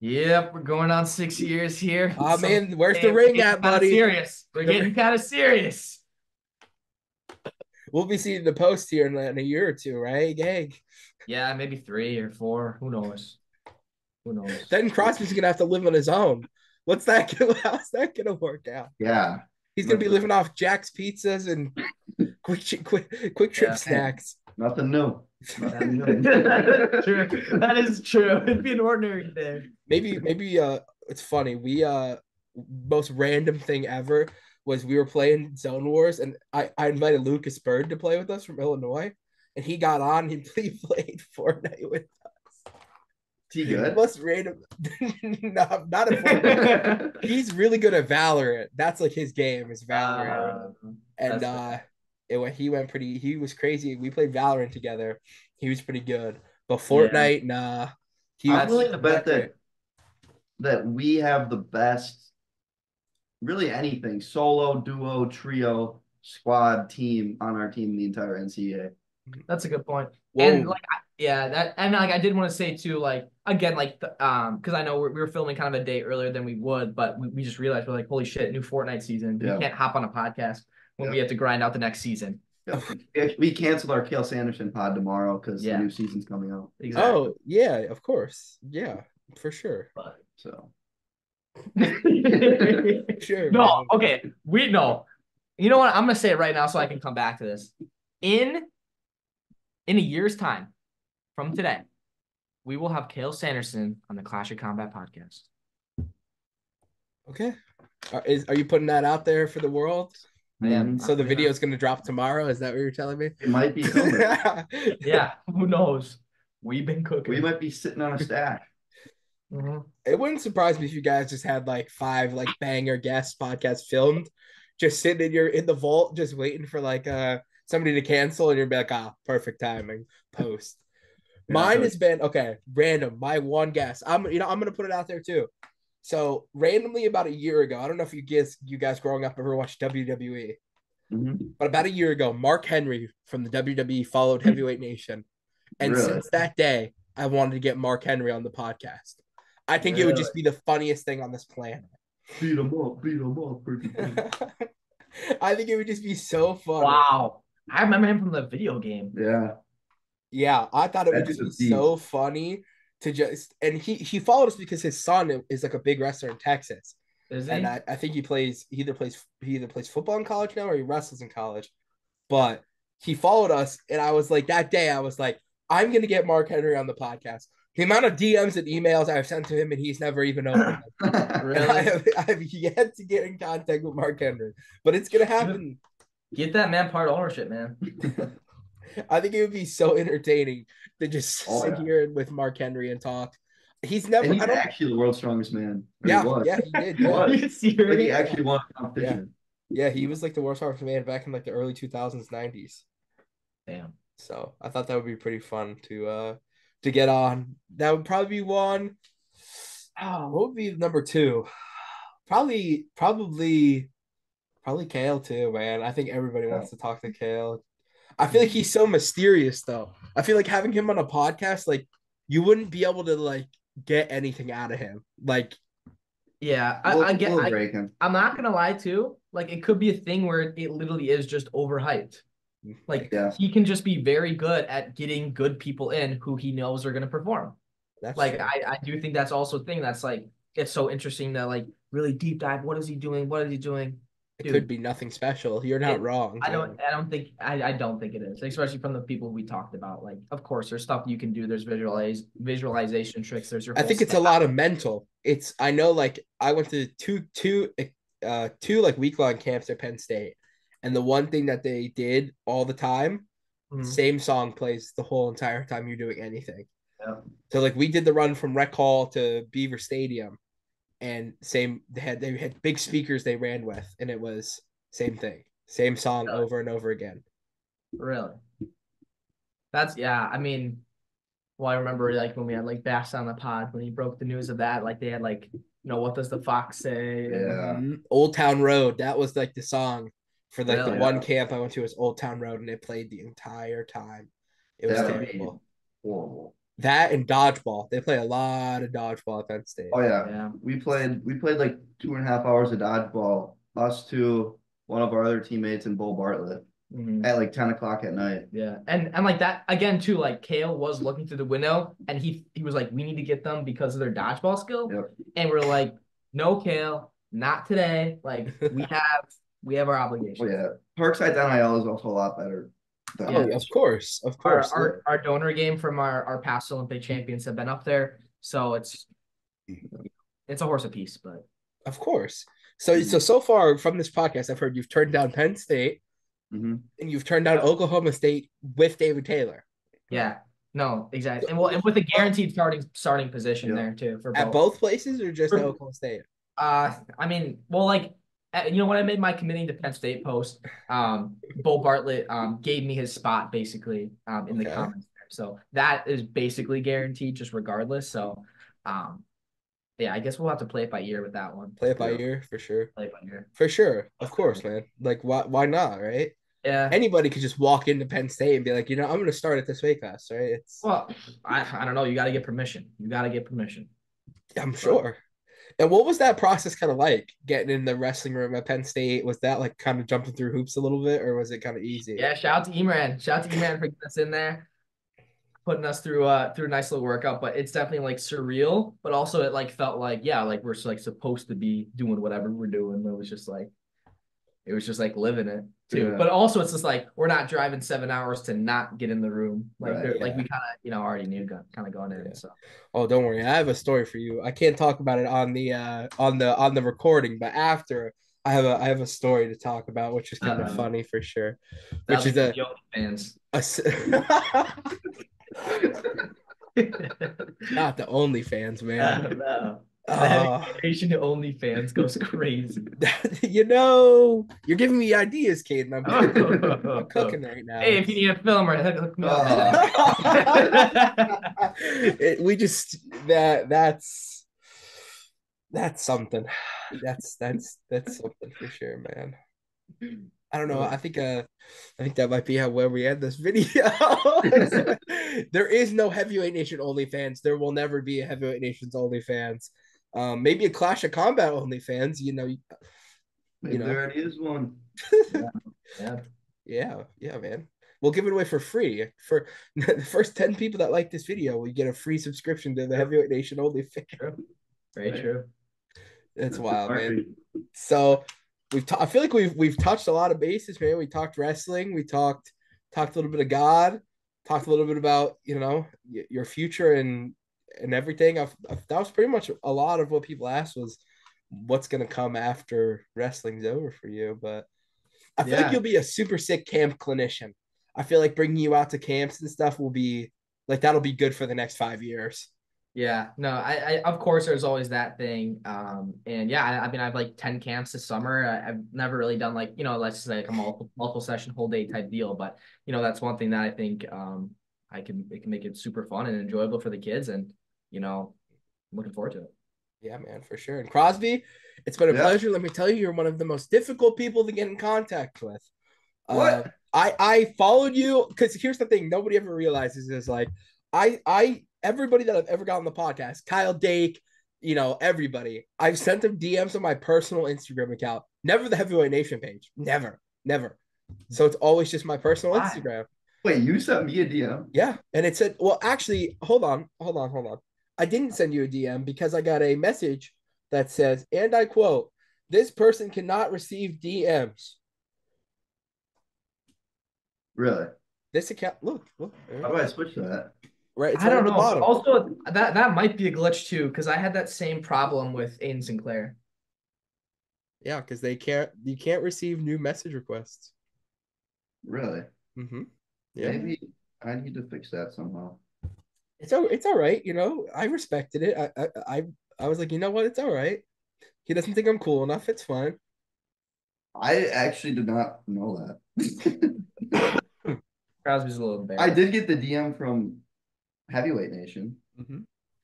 Yep, we're going on six years here. Oh So- man, where's the ring at, kinda buddy? Serious. We're The getting kind of serious. We'll be seeing the post here in, in a year or two, right, gang? Yeah, maybe three or four. Who knows? Who knows? Then Crosby's gonna have to live on his own. What's that? Gonna, how's that gonna work out? Yeah. He's gonna be living off Jack's pizzas and quick quick Kwik Trip Yeah. snacks. Nothing new. Nothing new. That's true. That is true. It'd be an ordinary day. Maybe maybe uh it's funny. We uh most random thing ever was we were playing Zone Wars and I, I invited Lucas Byrd to play with us from Illinois and he got on and he played, Fortnite with Is he good? most random no, not a Fortnite. He's really good at Valorant. That's like his game is Valorant. Uh, and uh it went he went pretty he was crazy. We played Valorant together. He was pretty good. But Fortnite, nah. He I'm was willing to bet that that we have the best, really anything solo, duo, trio, squad, team on our team the entire NCAA. That's a good point. Whoa. And like, I- yeah, that and like I did want to say too, like again, like the, um, because I know we're, we were filming kind of a day earlier than we would, but we, we just realized we're like, holy shit, new Fortnite season. Yeah. We can't hop on a podcast when we have to grind out the next season. Yep. We- We canceled our Cael Sanderson pod tomorrow because Yeah. the new season's coming out. Exactly. Oh, yeah, of course. Yeah, for sure. But, So Sure. no, man. okay, we no. You know what? I'm gonna say it right now so I can come back to this. In in a year's time from today, we will have Cael Sanderson on the Clash of Combat podcast. Okay. Are, is, are you putting that out there for the world? I am. mhm. So the video is going to drop tomorrow. Is that what you're telling me? it might be coming. Yeah, who knows? We've been cooking. we might be sitting on a stash. Mhm. It wouldn't surprise me if you guys just had like five like banger guest podcasts filmed, just sitting in your in the vault, just waiting for like uh somebody to cancel, and you're like, ah, perfect timing. Post. Yeah, Mine has been okay, random. My one guess. I'm you know I'm gonna put it out there too. So randomly about a year ago, I don't know if you guys you guys growing up ever watched WWE, Mhm. but about a year ago, Mark Henry from the WWE followed Heavyweight Nation, and Really? since that day, I wanted to get Mark Henry on the podcast. I think it would just be the funniest thing on this planet. Beat 'em up, beat 'em up. freaking. I think it would just be so fun. Wow, I remember him from the video game. yeah. Yeah, I thought it would just the be so funny to just and he he followed us because his son is like a big wrestler in Texas. Is he? And I, I think he plays he either plays he either plays football in college now or he wrestles in college. But he followed us and I was like that day I was like, I'm gonna get Mark Henry on the podcast. The amount of DMs and emails I've sent to him and he's never even opened them. And I have, I have yet to get in contact with Mark Henry. But it's gonna happen. Get that man part ownership, man. I think it would be so entertaining to just Oh, sit yeah. here with Mark Henry and talk. He's never. and he's I don't. actually the world's strongest man. Or he Yeah, was. yeah, he did. He Yeah. was. Are Like he actually won a competition. yeah, he was like the worst harvest man back in like the early 2000s, 90s. Damn. So I thought that would be pretty fun to uh to get on. That would probably be one. Oh, what would be number two? Probably, probably, probably Cael too, man. I think everybody wants to talk to Cael. I feel like he's so mysterious though. I feel like having him on a podcast, like you wouldn't be able to like get anything out of him. Like Yeah, I, We'll, I get. we'll I, him. I'm not gonna lie too. Like it could be a thing where it literally is just overhyped. Like Yeah. he can just be very good at getting good people in who he knows are gonna perform. that's Like true. I, I do think that's also a thing that's like it's so interesting to like really deep dive. What is he doing? What is he doing? it could be nothing special. You're not It- wrong. I don't I don't think I, I don't think it is, especially from the people we talked about. Like, of course, there's stuff you can do. There's visualize visualization tricks. There's your I whole think it's a lot of mental. It's I know like I went to two two uh two like week long camps at Penn State, and the one thing that they did all the time, Mhm. same song plays the whole entire time you're doing anything. Yeah. So like we did the run from Rec Hall to Beaver Stadium, and same they had they had big speakers they ran with, and it was same thing, same song Really? over and over again. Really? That's yeah. I mean, well, I remember like when we had like Bass on the pod when he broke the news of that. Like they had like, you know, what does the fox say? Yeah. Mhm. Old Town Road. That was like the song for like Really? the one camp I went to was Old Town Road, and it played the entire time. It was That terrible. horrible. That and dodgeball. They play a lot of dodgeball at Penn State. Oh yeah. Yeah. We played we played like two and a half hours of dodgeball. Us two, one of our other teammates and Beau Bartlett. Mhm. at like 10 o'clock at night. Yeah, and and like that again too. Like Cael was looking through the window, and he he was like, "We need to get them because of their dodgeball skill." Yep. And we're like, "No, Cael, not today. Like we have we have our obligation." Oh, yeah. Parkside NIL is also a lot better. Than Oh, of course, of Our, course. our our donor game from our our past Olympic champions have been up there, so it's it's a horse apiece, but Of course. So so so far from this podcast, I've heard you've turned down Penn State Mhm. and you've turned down Oklahoma State with David Taylor yeah, no, exactly, and well, and with a guaranteed starting starting position Yeah. there too for at both places or just For- Oklahoma State. Uh, I mean, well, like, you know, when I made my committing to Penn State post, um, Beau Bartlett um gave me his spot basically um in the comments there. So that is basically guaranteed, just regardless. So, um, yeah, I guess we'll have to play it by ear with that one. Play it by Yeah. ear for sure. Play it by ear. For sure. Of course, man. Like why why not, right? Yeah. Anybody could just walk into Penn State and be like, you know, I'm gonna start at this weight class, right? It's Well, I I don't know. You got to get permission. You got to get permission. I'm sure. And what was that process kind of like getting in the wrestling room at Penn State? Was that like kind of jumping through hoops a little bit, or was it kind of easy? Yeah. Shout out to Imran. Shout out to Imran for getting us in there, putting us through uh through a nice little workout. But it's definitely like surreal, but also it like felt like yeah, like we're like supposed to be doing whatever we're doing. It was just like it was just like living it too. Yeah. But also it's just like we're not driving seven hours to not get in the room. Like Right, they're like we kind of you know already knew kind of going in. Yeah. So Oh, don't worry. I have a story for you. I can't talk about it on the uh on the on the recording, but after I have a I have a story to talk about, which is kind of Uh-oh. funny for sure. Which is was a, the fans. a s- not the OnlyFans, man. Oh, Generation to OnlyFans goes crazy. you know, you're giving me ideas, Cayden. I'm, I'm cooking right now. Hey, if you need a filmer, hook hook me up. It- we just that that's that's something. That's that's that's something for sure, man. I don't know. I think uh I think that might be how where we end this video. there is no heavyweight nation OnlyFans. There will never be a heavyweight nation's OnlyFans. Um, maybe a Clash of Combat OnlyFans. You know, Maybe know. there already is one. yeah. Yeah, yeah, man. We'll give it away for free. For the first 10 people that like this video, we get a free subscription to the Heavyweight Nation only fan. Very Right. true. It's wild, man. So we've ta- I feel like we've we've touched a lot of bases, man. We talked wrestling, we talked talked a little bit of God, talked a little bit about, you know, y- your future and and everything. I've, I've- that was pretty much a lot of what people asked was what's going to come after wrestling's over for you, but I feel Yeah. like you'll be a super sick camp clinician. I feel like bringing you out to camps and stuff will be like that'll be good for the next 5 years. Yeah, no, I, I of course there's always that thing. Um, and yeah, I, I mean I've like 10 camps this summer. I, I've never really done like, you know, let's say like a multiple multiple session whole day type deal. But you know, that's one thing that I think um I can it can make it super fun and enjoyable for the kids and you know, I'm looking forward to it. Yeah, man, for sure. And Crosby, it's been a Yeah. pleasure. Let me tell you, you're one of the most difficult people to get in contact with. Uh, What? I I followed you because here's the thing: nobody ever realizes is like I I everybody that I've ever got on the podcast, Kyle Dake, you know everybody. I've sent them DMs on my personal Instagram account. Never the Heavyweight Nation page. Never, never. So it's always just my personal Why? Instagram. Wait, you sent me a DM? Yeah. And it said, well, actually, hold on, hold on, hold on. I didn't send you a DM because I got a message that says, and I quote, this person cannot receive DMs. Really? This account, look, look, How do I switch to that? right? It's I don't know. Also, that that might be a glitch too, because I had that same problem with Aiden Sinclair. Yeah, because they can't, you can't receive new message requests. Really? Mm-hmm. Yeah, Maybe I need to fix that somehow. It's all, it's all right. You know, I respected it. I, I, I, I was like, you know what? It's all right. He doesn't think I'm cool enough. It's fine. I actually did not know that. Crosby's a little I did get the DM from Heavyweight Nation. Mm-hmm.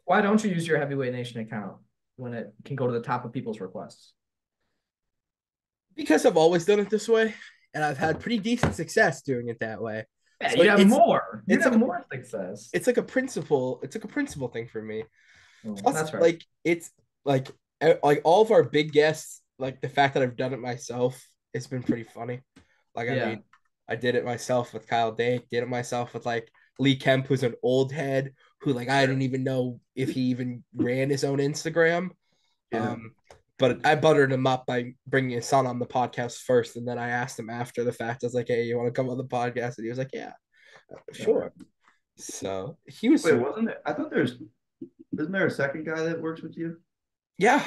Why don't you use your Heavyweight Nation account when it can go to the top of people's requests? Because I've always done it this way, and I've had pretty decent success doing it that way. Yeah, So you have more. You it's have like a- more success. it's like a principle. It's like a principle thing for me. Oh, Plus, that's right. like it's like like all of our big guests. Like the fact that I've done it myself, it's been pretty funny. Like I Yeah. mean, I did it myself with Kyle Dake. Did it myself with like Lee Kemp, who's an old head who like I didn't even know if he even ran his own Instagram. Yeah. Um, but I buttered him up by bringing his son on the podcast first, and then I asked him after the fact. I was like, "Hey, you want to come on the podcast?" And he was like, "Yeah, sure." So he was, Wait, wasn't there? I thought there's, isn't there a second guy that works with you? yeah,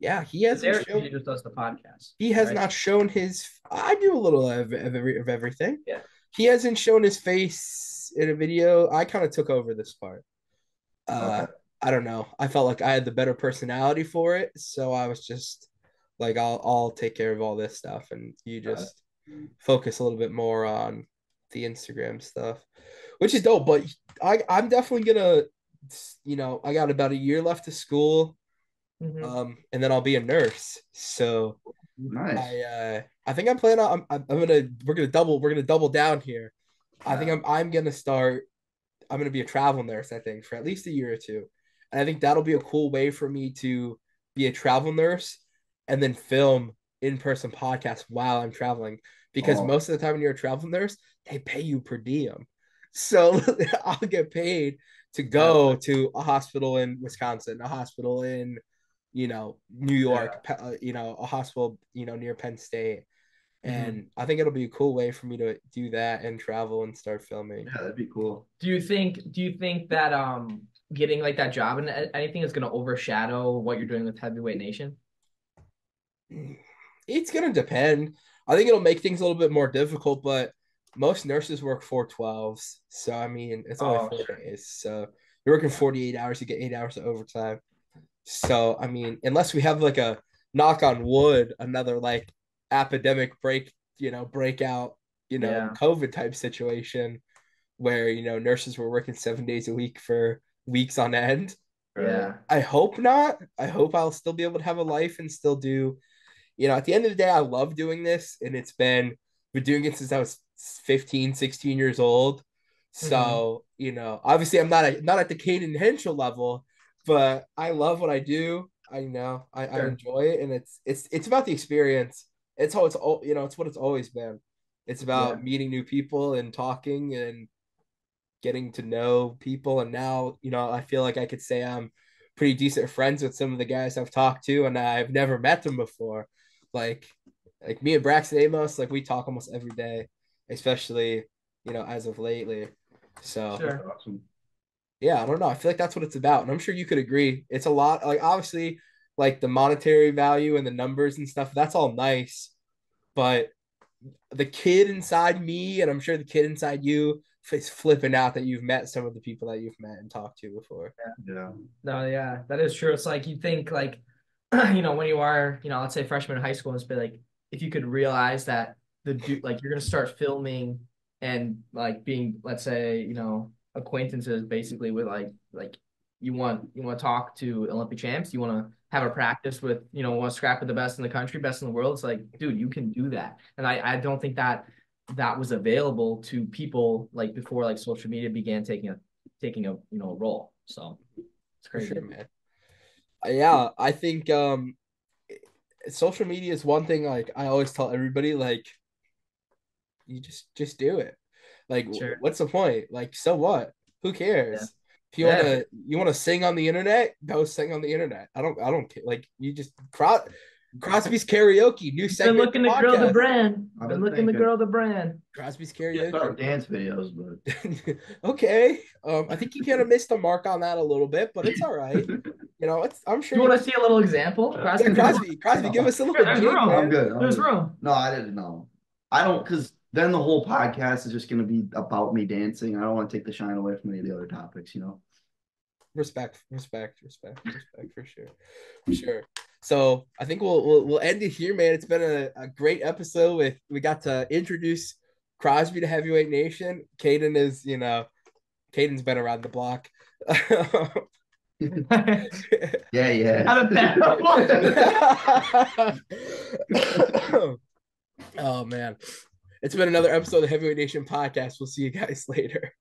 yeah. He hasn't Eric shown, usually just does the podcast. he has right? not shown his. I do a little of, of, every, of everything. Yeah. he hasn't shown his face in a video. I kind of took over this part. Uh, Okay. I don't know. I felt like I had the better personality for it, so I was just like, I'll I'll take care of all this stuff, and you it. just focus a little bit more on the Instagram stuff, which is dope. But I I'm definitely gonna, you know, I got about a year left of school, Mhm. um, and then I'll be a nurse. So Nice. I uh I think I'm planning on I'm, I'm gonna we're gonna double we're gonna double down here. I think I'm I'm gonna start I'm gonna be a travel nurse, I think, for at least a year or two. And I think that'll be a cool way for me to be a travel nurse and then film in-person podcasts while I'm traveling. Because Oh. most of the time when you're a travel nurse, they pay you per diem. So I'll get paid to go to a hospital in Wisconsin, a hospital in, you know, New York, Pe- uh, you know, a hospital, you know, near Penn State. And I think it'll be a cool way for me to do that and travel and start filming. yeah, that'd be cool. Do you think do you think that um getting like that job and uh, anything is gonna overshadow what you're doing with Heavyweight Nation? It's gonna depend. I think it'll make things a little bit more difficult, but most nurses work four twelves. So I mean it's only Oh, four sure. days. So you're working 48 hours, you get eight hours of overtime. So I mean, unless we have like a knock on wood, another like epidemic break, you know, breakout, you know, Yeah. COVID type situation where, you know, nurses were working seven days a week for weeks on end. Yeah. I hope not. I hope I'll still be able to have a life and still do, you know, at the end of the day, I love doing this. And it's been, been doing it since I was 15, 16 years old. Mm-hmm. So, you know, obviously I'm not a, not at the Cayden Henschel level, but I love what I do. I you know, I, I enjoy it. And it's, it's, it's about the experience. It's how it's all, you know, it's what it's always been. It's about Yeah. meeting new people and talking and getting to know people. And now, you know, I feel like I could say I'm pretty decent friends with some of the guys I've talked to, and I've never met them before. Like, like me and Braxton Amos, like we talk almost every day, especially you know as of lately. So Sure. Yeah, I don't know. I feel like that's what it's about, and I'm sure you could agree. It's a lot. Like obviously, like the monetary value and the numbers and stuff. That's all nice, but the kid inside me, and I'm sure the kid inside you, is flipping out that you've met some of the people that you've met and talked to before. Yeah. No, yeah, that is true. It's like you think like, you know, when you are, you know, let's say freshman in high school, it's be like if you could realize that the dude, like you're gonna start filming and like being, let's say, you know, acquaintances basically with like like you want you want to talk to Olympic champs, you want to have a practice with, you know, want to scrap with the best in the country, best in the world. It's like, dude, you can do that, and I I don't think that that was available to people like before like social media began taking a taking a you know a role. So it's crazy. sure, man. Uh, Yeah, I think um social media is one thing like I always tell everybody like you just just do it. Like Sure. what's the point? Like so what? Who cares? Yeah. If you Yeah. want to you want to sing on the internet, go sing on the internet. I don't I don't care. Like you just Cros- Crosby's karaoke new Been segment. looking to grow the brand. I've Been been looking to grow the brand. Crosby's karaoke. with dance videos, but okay. Um I think you kind of missed the mark on that a little bit, but it's all right. You know, it's I'm sure You want to see a little example? Crosby, Yeah, Crosby, Crosby, give us a little There's room. I'm good. I'm There's good. room. No, I didn't know. I don't because then the whole podcast is just gonna be about me dancing. I don't want to take the shine away from any of the other topics, you know. respect, respect, respect, respect for sure, for sure. So I think we'll we'll, we'll end it here, man. It's been a, a great episode. With we got to introduce Crosby to Heavyweight Nation. Cayden is, you know, Cayden's been around the block. Yeah, yeah. Out of that. oh man, it's been another episode of the Heavyweight Nation podcast. We'll see you guys later.